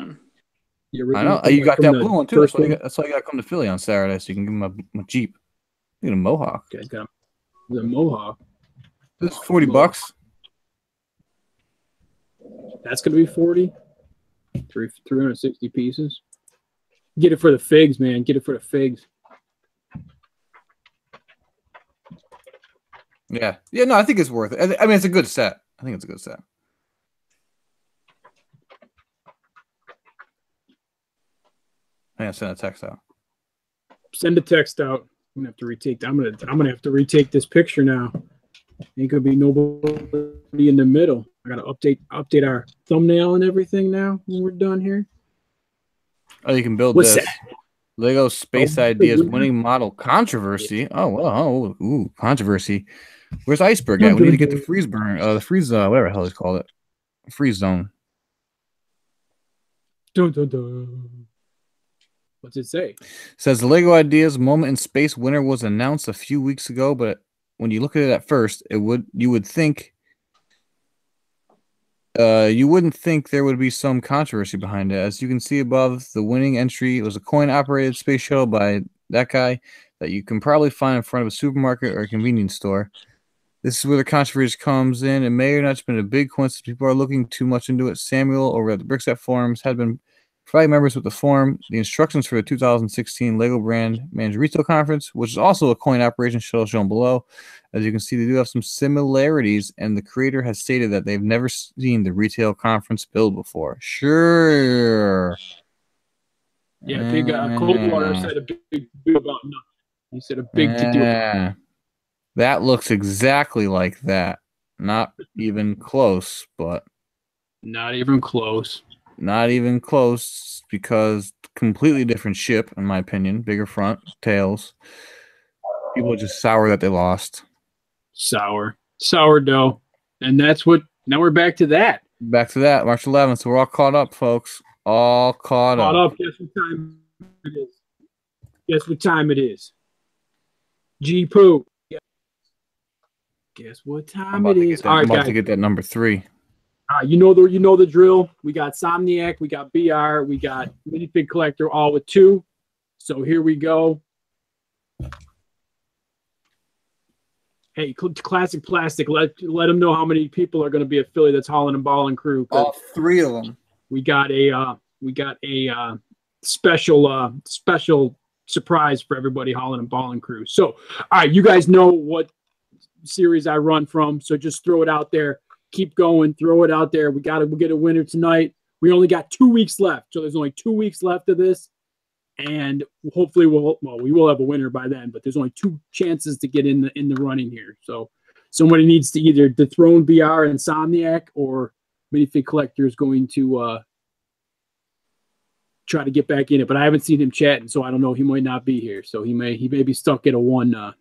The I original know you got that blue one too. first That's why, you got, that's why you got to come to Philly on Saturday, so you can give him a, a Jeep. You get a Mohawk. Guy's got the Mohawk. This is forty bucks. That's gonna be forty. Three three hundred sixty pieces. Get it for the figs, man. Get it for the figs. Yeah, yeah. No, I think it's worth it. I, I mean, it's a good set. I think it's a good set. I send a text out. Send a text out. I'm gonna have to retake. I'm gonna I'm gonna have to retake this picture now. Ain't gonna be nobody in the middle. I gotta update update our thumbnail and everything now when we're done here. Oh, you can build What's this. that? Lego Space Oh, Ideas winning model controversy. Oh, well, oh, ooh, controversy. Where's Iceberg at? We need to get the freeze burn, uh, the freeze, uh, whatever the hell it's called it, freeze zone. Dun, dun, dun. What's it say? Says the Lego Ideas Moment in Space winner was announced a few weeks ago, but when you look at it at first, it would you would think uh you wouldn't think there would be some controversy behind it. As you can see above, the winning entry was a coin operated space shuttle by that guy that you can probably find in front of a supermarket or a convenience store. This is where the controversy comes in. It may or not have been a big coincidence. People are looking too much into it. Samuel over at the Brickset forums had been providing members with the form, the instructions for the 2016 Lego Brand Manager Retail Conference, which is also a coin operation shuttle shown below. As you can see, they do have some similarities, and the creator has stated that they've never seen the retail conference build before. Sure. Yeah, big uh, Coldwater Mm. said a big, about nothing. He said a big deal. Yeah. That looks exactly like that. Not even close, but Not even close. Not even close because completely different ship, in my opinion. Bigger front, tails. People are just sour that they lost. Sour. Sourdough. And that's what now we're back to that. Back to that, March 11th. So we're all caught up, folks. All caught, Caught up. up. Guess what time it is? Guess what time it is? G Poo. Guess what I'm time it is? that, All I'm right, about guys. to get that number three. All right, you know the you know the drill. We got Somniac, we got BR, we got Minifig Collector, all with two. So here we go. Hey, Cl- classic plastic. Let let them know how many people are going to be at Philly. That's hauling and Ball crew. 'cause three of them. We got a uh, we got a uh, special uh, special surprise for everybody hauling and Ball crew. So, all right, you guys know what series I run from. So just throw it out there. Keep going. Throw it out there. We got to get a winner tonight. We only got two weeks left, so there's only two weeks left of this, and hopefully we'll well we will have a winner by then. But there's only two chances to get in the in the running here. So somebody needs to either dethrone BR Insomniac or Minifig Collector is going to uh, try to get back in it. But I haven't seen him chatting, so I don't know. He might not be here, so he may he may be stuck at a one uh,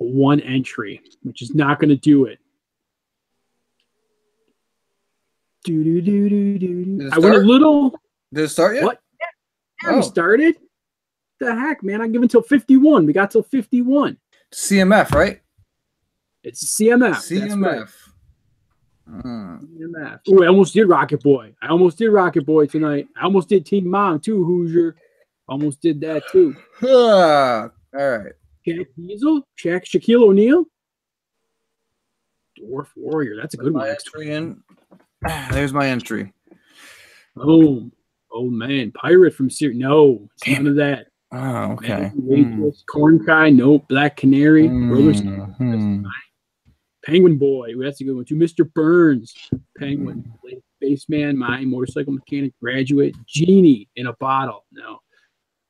a one entry, which is not going to do it. Do do do do do. I went a little. Did it start yet? What? Yeah, Oh. we started. The heck, man! I give until 51. We got till 51. CMF, right? It's CMF. Right. CMF. Uh. CMF. Oh, I almost did Rocket Boy. I almost did Rocket Boy tonight. I almost did Team Mom too, Hoosier. Almost did that too. All right. Jack Diesel, Shaq, Shaquille O'Neal, Dwarf Warrior. That's a good one. Entry in. There's my entry. Oh, oh man, Pirate from Syria. No, it's Damn none of that. Oh, okay. Outrageous. Corn Kai. Nope. Black Canary. Roller Hmm, hmm. Penguin Boy. Ooh, that's a good one too. Mr. Burns. Penguin. Spaceman. My motorcycle mechanic. Graduate. Genie in a bottle. No.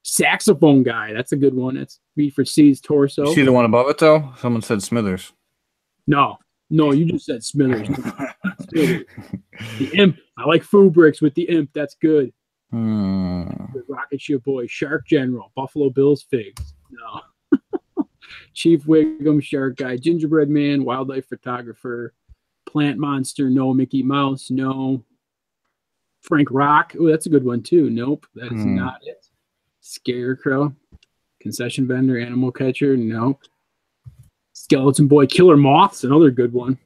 Saxophone guy. That's a good one. That's B for C's torso. You see the one above it though? Someone said Smithers. No. No, you just said Smithers. Smithers. The imp. I like Fubricks with the imp. That's good. The Rocket Ship Boy. Shark General. Buffalo Bills figs. No. Chief Wiggum, Shark Guy, Gingerbread Man, Wildlife Photographer, Plant Monster, no. Mickey Mouse, no. Frank Rock, oh, that's a good one too. Nope, that is Hmm. not it. Scarecrow, Concession Vendor, Animal Catcher, nope. Skeleton Boy, Killer Moths, another good one.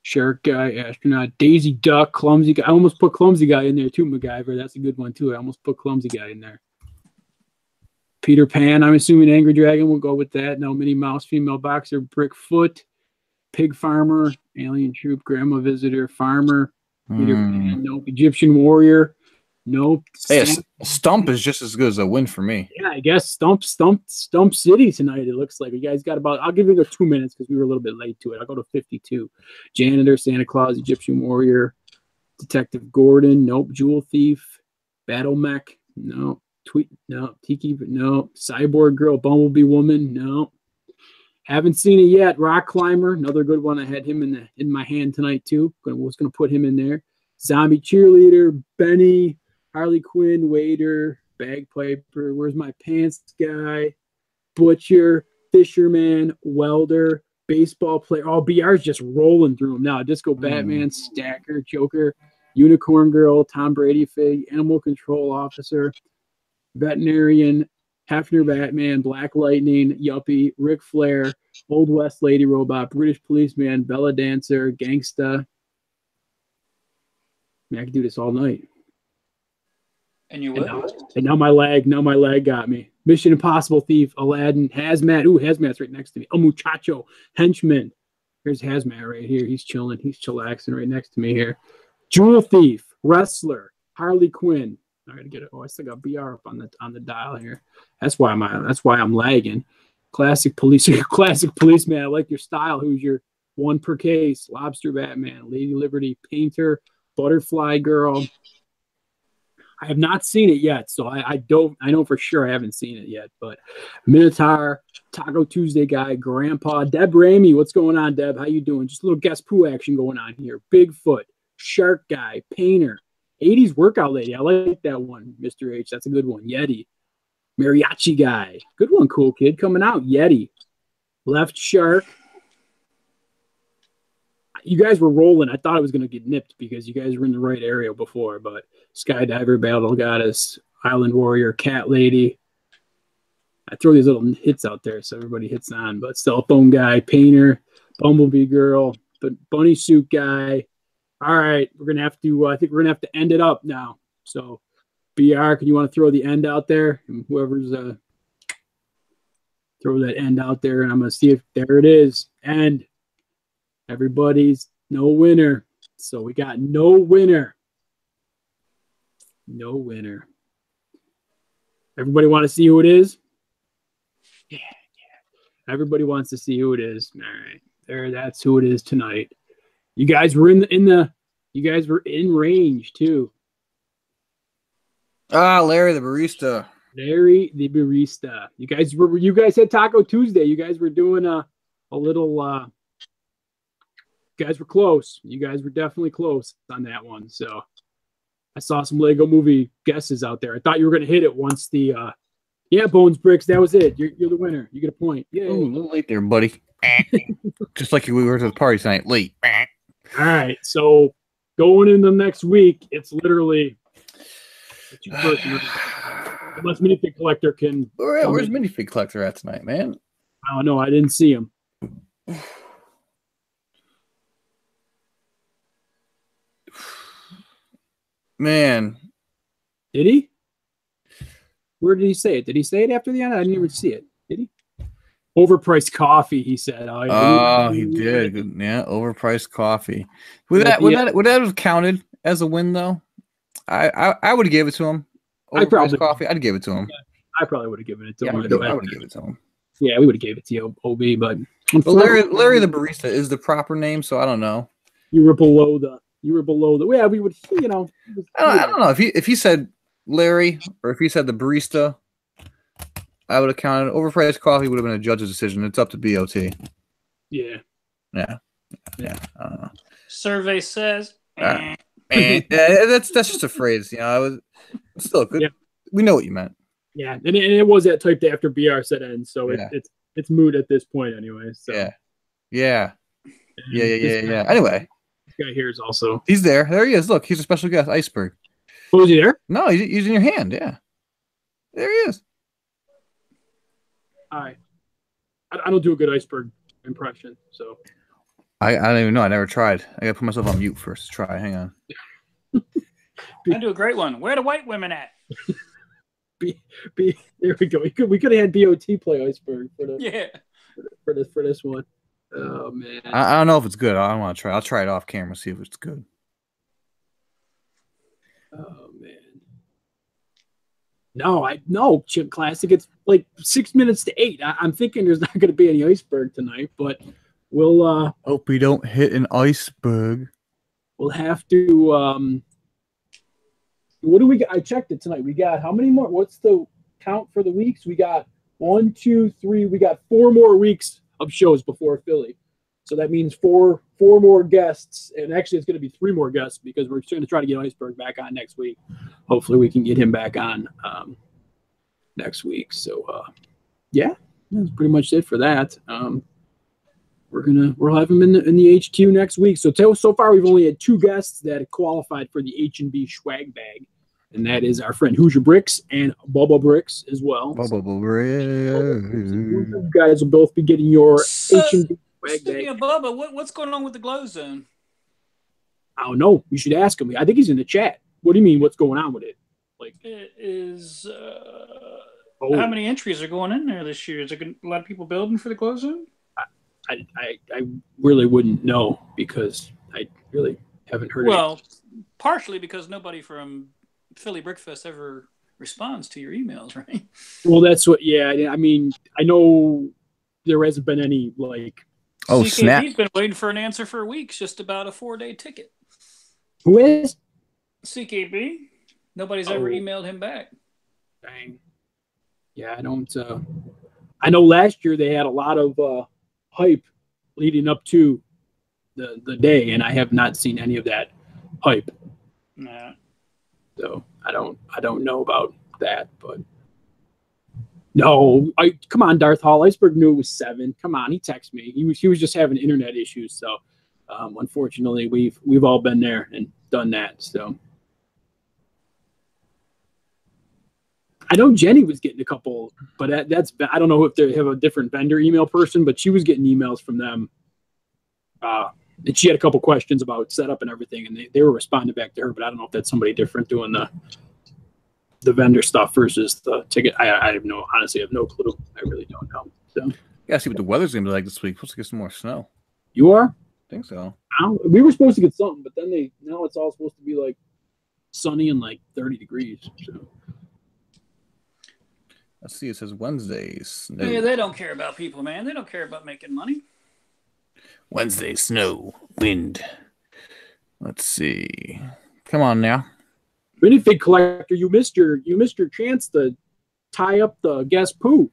Shark Guy, Astronaut, Daisy Duck, Clumsy Guy. I almost put Clumsy Guy in there too, MacGyver. That's a good one too. I almost put Clumsy Guy in there. Peter Pan, I'm assuming Angry Dragon will go with that. No, Minnie Mouse, Female Boxer, Brickfoot, Pig Farmer, Alien Troop, Grandma Visitor, Farmer, Peter Hmm. Pan, nope. Egyptian Warrior, nope. Hey, Stump- stump is just as good as a win for me. yeah, I guess Stump, Stump, Stump City tonight. It looks like you guys got about. I'll give you the two minutes because we were a little bit late to it. I'll go to fifty-two. Janitor, Santa Claus, Egyptian Warrior, Detective Gordon. Nope. Jewel Thief, Battle Mech, No. Tweet. No. Tiki. No. Cyborg Girl. Bumblebee Woman. No. Haven't seen it yet. Rock Climber. Another good one. I had him in the in my hand tonight too. Gonna, was going to put him in there. Zombie Cheerleader. Benny. Harley Quinn. Waiter. Bagpiper. Where's my pants guy? Butcher. Fisherman. Welder baseball player. Oh, BR's just rolling through them now. Disco mm. Batman, Stacker, Joker, Unicorn Girl, Tom Brady Fig, Animal Control Officer, Veterinarian, Hefner Batman, Black Lightning, Yuppie, Ric Flair, Old West Lady Robot, British Policeman, Bella Dancer, Gangsta. Man, I could do this all night. And you And now, and now my leg, now my leg got me. Mission Impossible Thief, Aladdin, Hazmat. Ooh, Hazmat's right next to me. El Muchacho, Henchman. Here's Hazmat right here. He's chilling. He's chillaxing right next to me here. Jewel Thief, Wrestler, Harley Quinn. I gotta get it. Oh, I still got BR up on the on the dial here. That's why I'm that's why I'm lagging. Classic police, classic policeman. I like your style. Who's your one per case? Lobster Batman, Lady Liberty, Painter, Butterfly Girl. I have not seen it yet, so I, I don't. I know for sure I haven't seen it yet. But Minotaur, Taco Tuesday guy, Grandpa, Deb Ramey. What's going on, Deb? How you doing? Just a little guess poo action going on here. Bigfoot, Shark guy, Painter, 80s workout lady. I like that one, Mr. H. That's a good one. Yeti, Mariachi guy. Good one, cool kid coming out. Yeti, Left Shark. You guys were rolling. I thought I was going to get nipped because you guys were in the right area before, but Skydiver, Battle Goddess, Island Warrior, Cat Lady. I throw these little hits out there so everybody hits on, but Cell Phone Guy, Painter, Bumblebee Girl, but Bunny Suit Guy. All right, we're gonna have to. Uh, I think we're gonna have to end it up now. So, Br, can you want to throw the end out there? And whoever's uh, throw that end out there, and I'm gonna see if there it is. End. Everybody's no winner. So we got no winner. No winner. Everybody want to see who it is? Yeah, yeah. Everybody wants to see who it is. All right, there. That's who it is tonight. You guys were in the in the. You guys were in range too. Ah, Larry the barista. Larry the barista. You guys were. You guys had Taco Tuesday. You guys were doing a a little. uh you guys were close. You guys were definitely close on that one. So I saw some Lego movie guesses out there. I thought you were going to hit it once the, uh, yeah, Bones Bricks. That was it. You're, you're the winner. You get a point. Yeah. A little late there, buddy. Just like we were to the party tonight, late. All right. So going into next week, it's literally a two-person race. unless minifig collector can. Where, where's minifig collector at tonight, man? I don't know. I didn't see him. Man, Did he? Where did he say it? Did he say it after the end? I didn't even see it. Did he? Overpriced coffee, he said. Oh, oh, he did. Yeah, overpriced coffee. Would that would Yeah. that would that have counted as a win though? I I, I would give it to him. I Overpriced probably- coffee. I'd give it to him. I probably would have given it to Yeah, I him. would give, either I would give it to him. Yeah, we would have gave it to you, OB, but But Larry Larry the barista is the proper name, so I don't know. you were below the. You were below the. Yeah, we would. You know. I don't, I don't know if he if he said Larry or if he said the barista, I would have counted. Overpriced coffee would have been a judge's decision. It's up to BOT. Yeah. Yeah, yeah. I don't know. Survey says. Uh, yeah, that's that's just a phrase, you know. I was still good. Yeah. We know what you meant. Yeah, and it, and it was that typed after BR said end, so it, Yeah. it's it's moot at this point, anyway. So Yeah, yeah, yeah, yeah, yeah, yeah. Anyway, This guy here is also. he's there. There he is. Look, he's a special guest. Iceberg. Oh, is he there? No, he's, he's in your hand. Yeah, there he is. Hi. I, I don't do a good iceberg impression, so I, I don't even know. I never tried. I gotta put myself on mute first to try. Hang on. I do a great one. Where the white women at? be there we go. We could we could have had BOT play iceberg for the Yeah. for this for this one. Oh man. I, I don't know if it's good. I don't want to try. I'll try it off camera. See if it's good. Oh man. No, I no Chip Classic. It's like six minutes to eight. I, I'm thinking there's not going to be any iceberg tonight, but we'll uh Hope we don't hit an iceberg. we'll have to um what do we got? I checked it tonight. We got how many more? What's the count for the weeks? We got one, two, three. We got four more weeks of shows before Philly. So that means four four more guests, and actually it's going to be three more guests because we're going to try to get Iceberg back on next week. Hopefully we can get him back on um, next week. So uh, yeah, that's pretty much it for that. Um, we're gonna we'll have him in the in the HQ next week. So so far we've only had two guests that qualified for the H and B swag bag, and that is our friend Hoosier Bricks and Bubba Bricks as well. So you guys will both be getting your So, H and B Speaking bag. of Bubba, what, what's going on with the glow zone? I don't know. You should ask him. I think he's in the chat. What do you mean? What's going on with it? Like, It is uh, Oh, how many entries are going in there this year? Is there gonna- a lot of people building for the glow zone? I, I I really wouldn't know because I really haven't heard. Well, partially because nobody from Philly Brickfest ever responds to your emails, right? well, that's what. Yeah, I I mean, I know there hasn't been any like Oh, CKB's snap. been waiting for an answer for weeks just about a four day ticket. who is. CKB, nobody's ever Oh. emailed him back. Dang. Yeah, I don't. Uh, I know last year they had a lot of uh, hype leading up to the the day, and I have not seen any of that hype. Nah. So I don't. I don't know about that, but no. I come on, Darth Hall. Iceberg knew it was seven. Come on, he texted me. He was he was just having internet issues. So um, unfortunately, we've we've all been there and done that. So. I know Jenny was getting a couple, but that, that's I don't know if they have a different vendor email person, but she was getting emails from them. Uh, and she had a couple questions about setup and everything, and they, they were responding back to her. But I don't know if that's somebody different doing the the vendor stuff versus the ticket. I, I have no honestly, I have no clue. I really don't know. So Yeah, see what the weather's gonna be like this week. Supposed to get some more snow. you are. I think so. I we were supposed to get something, but then they now it's all supposed to be like sunny and like 30 degrees. So Let's see. It says Wednesdays. Snow. Yeah, they don't care about people, man. They don't care about making money. Wednesday snow, wind. Let's see. Come on now. minifig collector, you missed your you missed your chance to tie up the guess poo.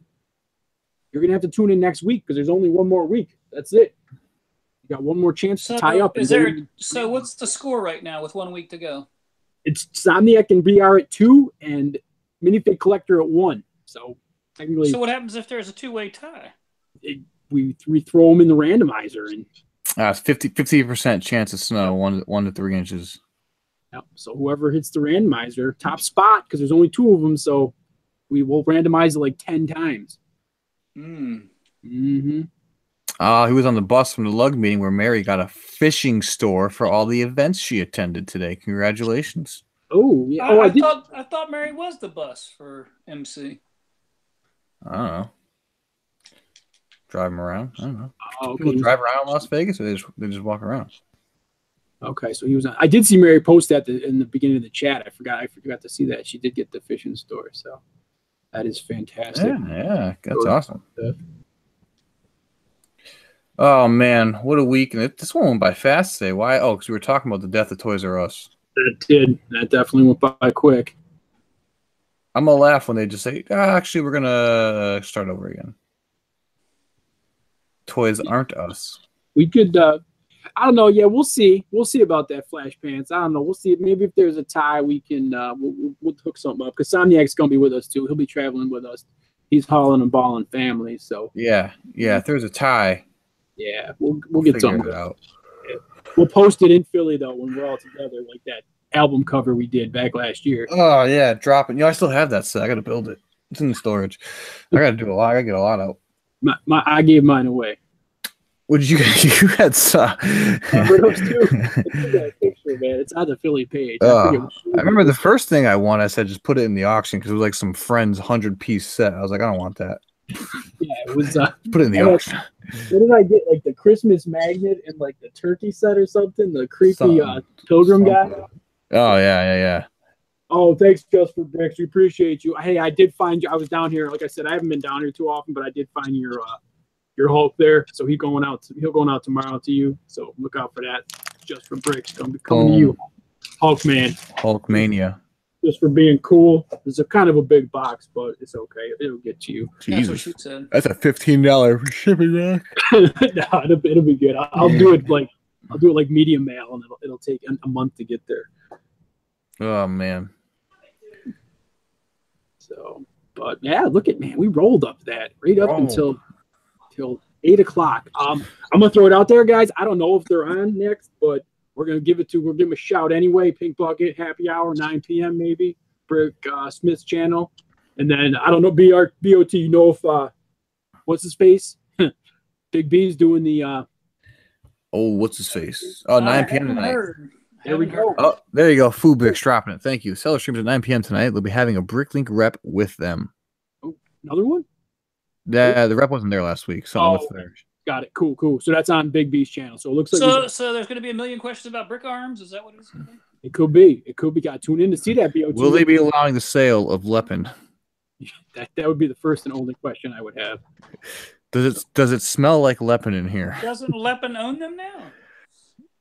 You're gonna have to tune in next week because there's only one more week. That's it. You got one more chance So, to tie up. is there? then- So, what's the score right now with one week to go? It's Somniac and BR at two, and minifig collector at one. So technically, So, what happens if there's a two-way tie? We we throw them in the randomizer, and Uh, it's 50 percent chance of snow, one one to three inches. Yep. So whoever hits the randomizer, top spot, because there's only two of them, so we will randomize it like ten times. Hmm. Mm-hmm. Uh, he was on the bus from the lug meeting where Mary got a fishing store for all the events she attended today. Congratulations. Oh yeah. I, Oh, I, I did. thought I thought Mary was the bus for MC. I don't know. Drive 'em around. I don't know. Oh, People drive around Las Vegas or they just, they just walk around. okay. So he was. On, I did see Mary post that the, in the beginning of the chat. I forgot. I forgot to see that she did get the fishing store. So that is fantastic. Yeah, yeah, that's Sure. awesome. Yeah. Oh man, what a week! And it, this one went by fast today. Why? Oh, because we were talking about the death of Toys R Us. That did. That definitely went by quick. I'm gonna laugh when they just say, ah, "Actually, we're gonna start over again." Toys aren't us. We could. uh I don't know. Yeah, we'll see. We'll see about that flash pants. I don't know. We'll see. Maybe if there's a tie, we can. uh We'll, we'll, hook something up because Somniac's gonna be with us too. He'll be traveling with us. He's hauling and balling family. So Yeah, yeah. If there's a tie, yeah, we'll we'll get something. it out. We'll post it in Philly though when we're all together, like that album cover we did back last year. Oh yeah, dropping. know, I still have that set. I gotta build it. It's in the storage. I gotta do a lot. I gotta get a lot out. My, my I gave mine away. What did you you had? Uh, those? It's picture, man. It's on the Philly page. I, Uh, what- I remember the first thing I won. I said just put it in the auction because it was like some friend's hundred piece set. I was like, I don't want that. Yeah, it was. Uh, Put it in the auction. what did I get? Like the Christmas magnet and like the turkey set or something. The creepy Something. uh, pilgrim guy. Oh yeah, yeah, yeah. Oh, thanks, Just for Bricks. We appreciate you. Hey, I did find you. I was down here. Like I said, I haven't been down here too often, but I did find your uh, your Hulk there. So he going out. He'll going out tomorrow to you. So look out for that. Just for Bricks, coming coming to you, Hulk man. Hulk mania. just for being cool. It's a kind of a big box, but it's okay. It'll get to you. That's Jesus, she that's a fifteen dollar shipping rack. no, it'll, it'll be good. I'll, I'll do it like I'll do it like medium mail, and it'll it'll take a, a month to get there. Oh man, So, but yeah, look at man, we rolled up that right up Rolled. until till eight o'clock. Um, I'm gonna throw it out there, guys. I don't know if they're on next, but we're gonna give it to we'll give them a shout anyway. Pink Bucket Happy Hour, 9 p.m. maybe. Brick uh, Smith's channel, and then I don't know BR BOT. You know if uh, what's his face? Big B's doing the uh, oh what's his face? Oh, 9 p.m. tonight. heard. There we go. Oh, there you go. Food Bricks dropping it. Thank you. Seller streams at 9 p.m. tonight. They'll be having a Bricklink rep with them. Oh, another one. Yeah, the rep wasn't there last week. So Oh, there. Got it. Cool, cool. So that's on Big B's channel. So it looks like So, got- so there's going to be a million questions about BrickArms. Is that what it's going to be? it could be. It could be. Got to tune in to see that BOT. Will they be allowing the sale of Lepin? That, that would be the first and only question I would have. Does it does it smell like Lepin in here? Doesn't Lepin own them now?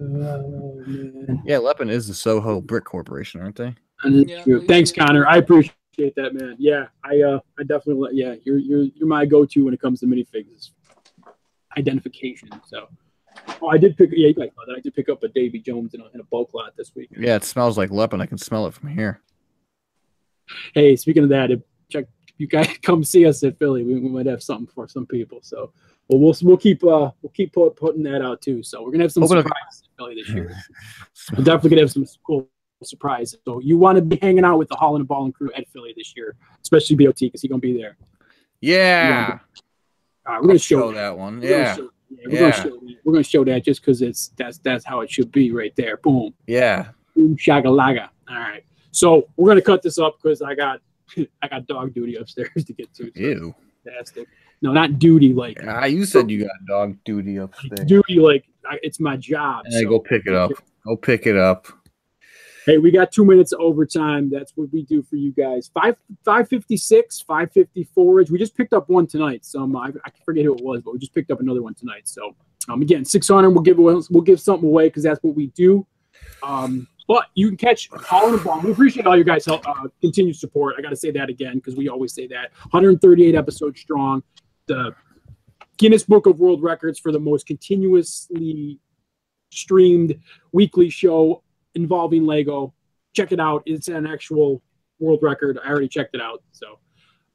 Oh, man. Yeah, Lepin is the Soho Brick Corporation, aren't they? And Yeah, true. Thanks, Connor. I appreciate that, man. Yeah, I uh, I definitely let- yeah, you're you're you're my go-to when it comes to minifigs identification. So, oh, I did pick yeah, you guys know that I did pick up a Davy Jones in a, in a bulk lot this week. Yeah, it smells like Lepin. I can smell it from here. Hey, speaking of that, if, check you guys come see us at Philly. We, we might have something for some people. So, well, we'll we'll keep uh we'll keep put, putting that out too. So we're gonna have some Open surprises at Philly this year. We're definitely gonna have some cool surprises. So you want to be hanging out with the Hauling and Ballin crew at Philly this year, especially BOT because he's gonna be there. Yeah, All right, we're gonna show, show that. that one. We're gonna Yeah, show- yeah, we're Yeah. gonna show that. We're gonna show that just because it's that's that's how it should be right there. Boom, yeah. boom, shagalaga. All right, so we're gonna cut this up because I got I got dog duty upstairs to get to. So Ew. fantastic. No, not duty like Ah, you said you got dog duty upstairs. duty like I, it's my job. Hey, so- go pick it up. Go pick it up. Hey, we got two minutes of overtime. That's what we do for you guys. Five five fifty six, five fifty forage. We just picked up one tonight. Some I, I forget who it was, but we just picked up another one tonight. So um, again, six hundred. We'll give away, we'll give something away because that's what we do. Um, but you can catch Hauling and Ball. We appreciate all your guys' help, uh, continued support. I got to say that again because we always say that. 138 episodes strong. The Guinness Book of World Records for the most continuously streamed weekly show involving Lego. Check it out. It's an actual world record. I already checked it out. So,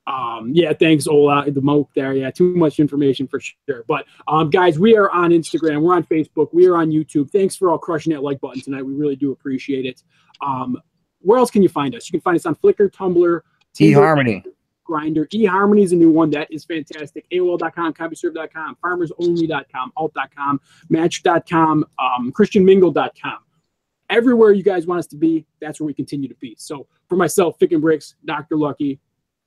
um, yeah, thanks, Ola, the moke there. Yeah, too much information for sure. But, um, guys, we are on Instagram. We're on Facebook. We are on YouTube. Thanks for all crushing that like button tonight. We really do appreciate it. Um, where else can you find us? You can find us on Flickr, Tumblr, eHarmony. Grindr. eHarmony is a new one. That is fantastic. AOL.com, CompuServe.com, FarmersOnly.com, Alt.com, Match.com, um, ChristianMingle.com. Everywhere you guys want us to be, that's where we continue to be. So for myself, Fick and Bricks, Dr. Lucky,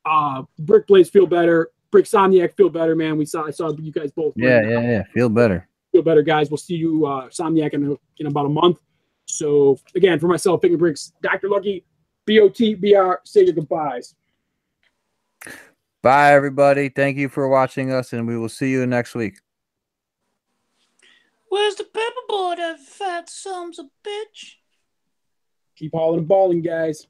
uh, Brick Blaze feel better, Brick Somniac feel better, man. We saw I saw you guys both. Yeah, yeah, yeah. Feel better. Feel better, guys. We'll see you uh Somniac in, in about a month. So again, for myself, Fick and Bricks, Dr. Lucky, BOTBR, say your goodbyes. Bye, everybody. Thank you for watching us, and we will see you next week. Where's the paperboard, that fat sums of bitch? Keep hauling and balling, guys.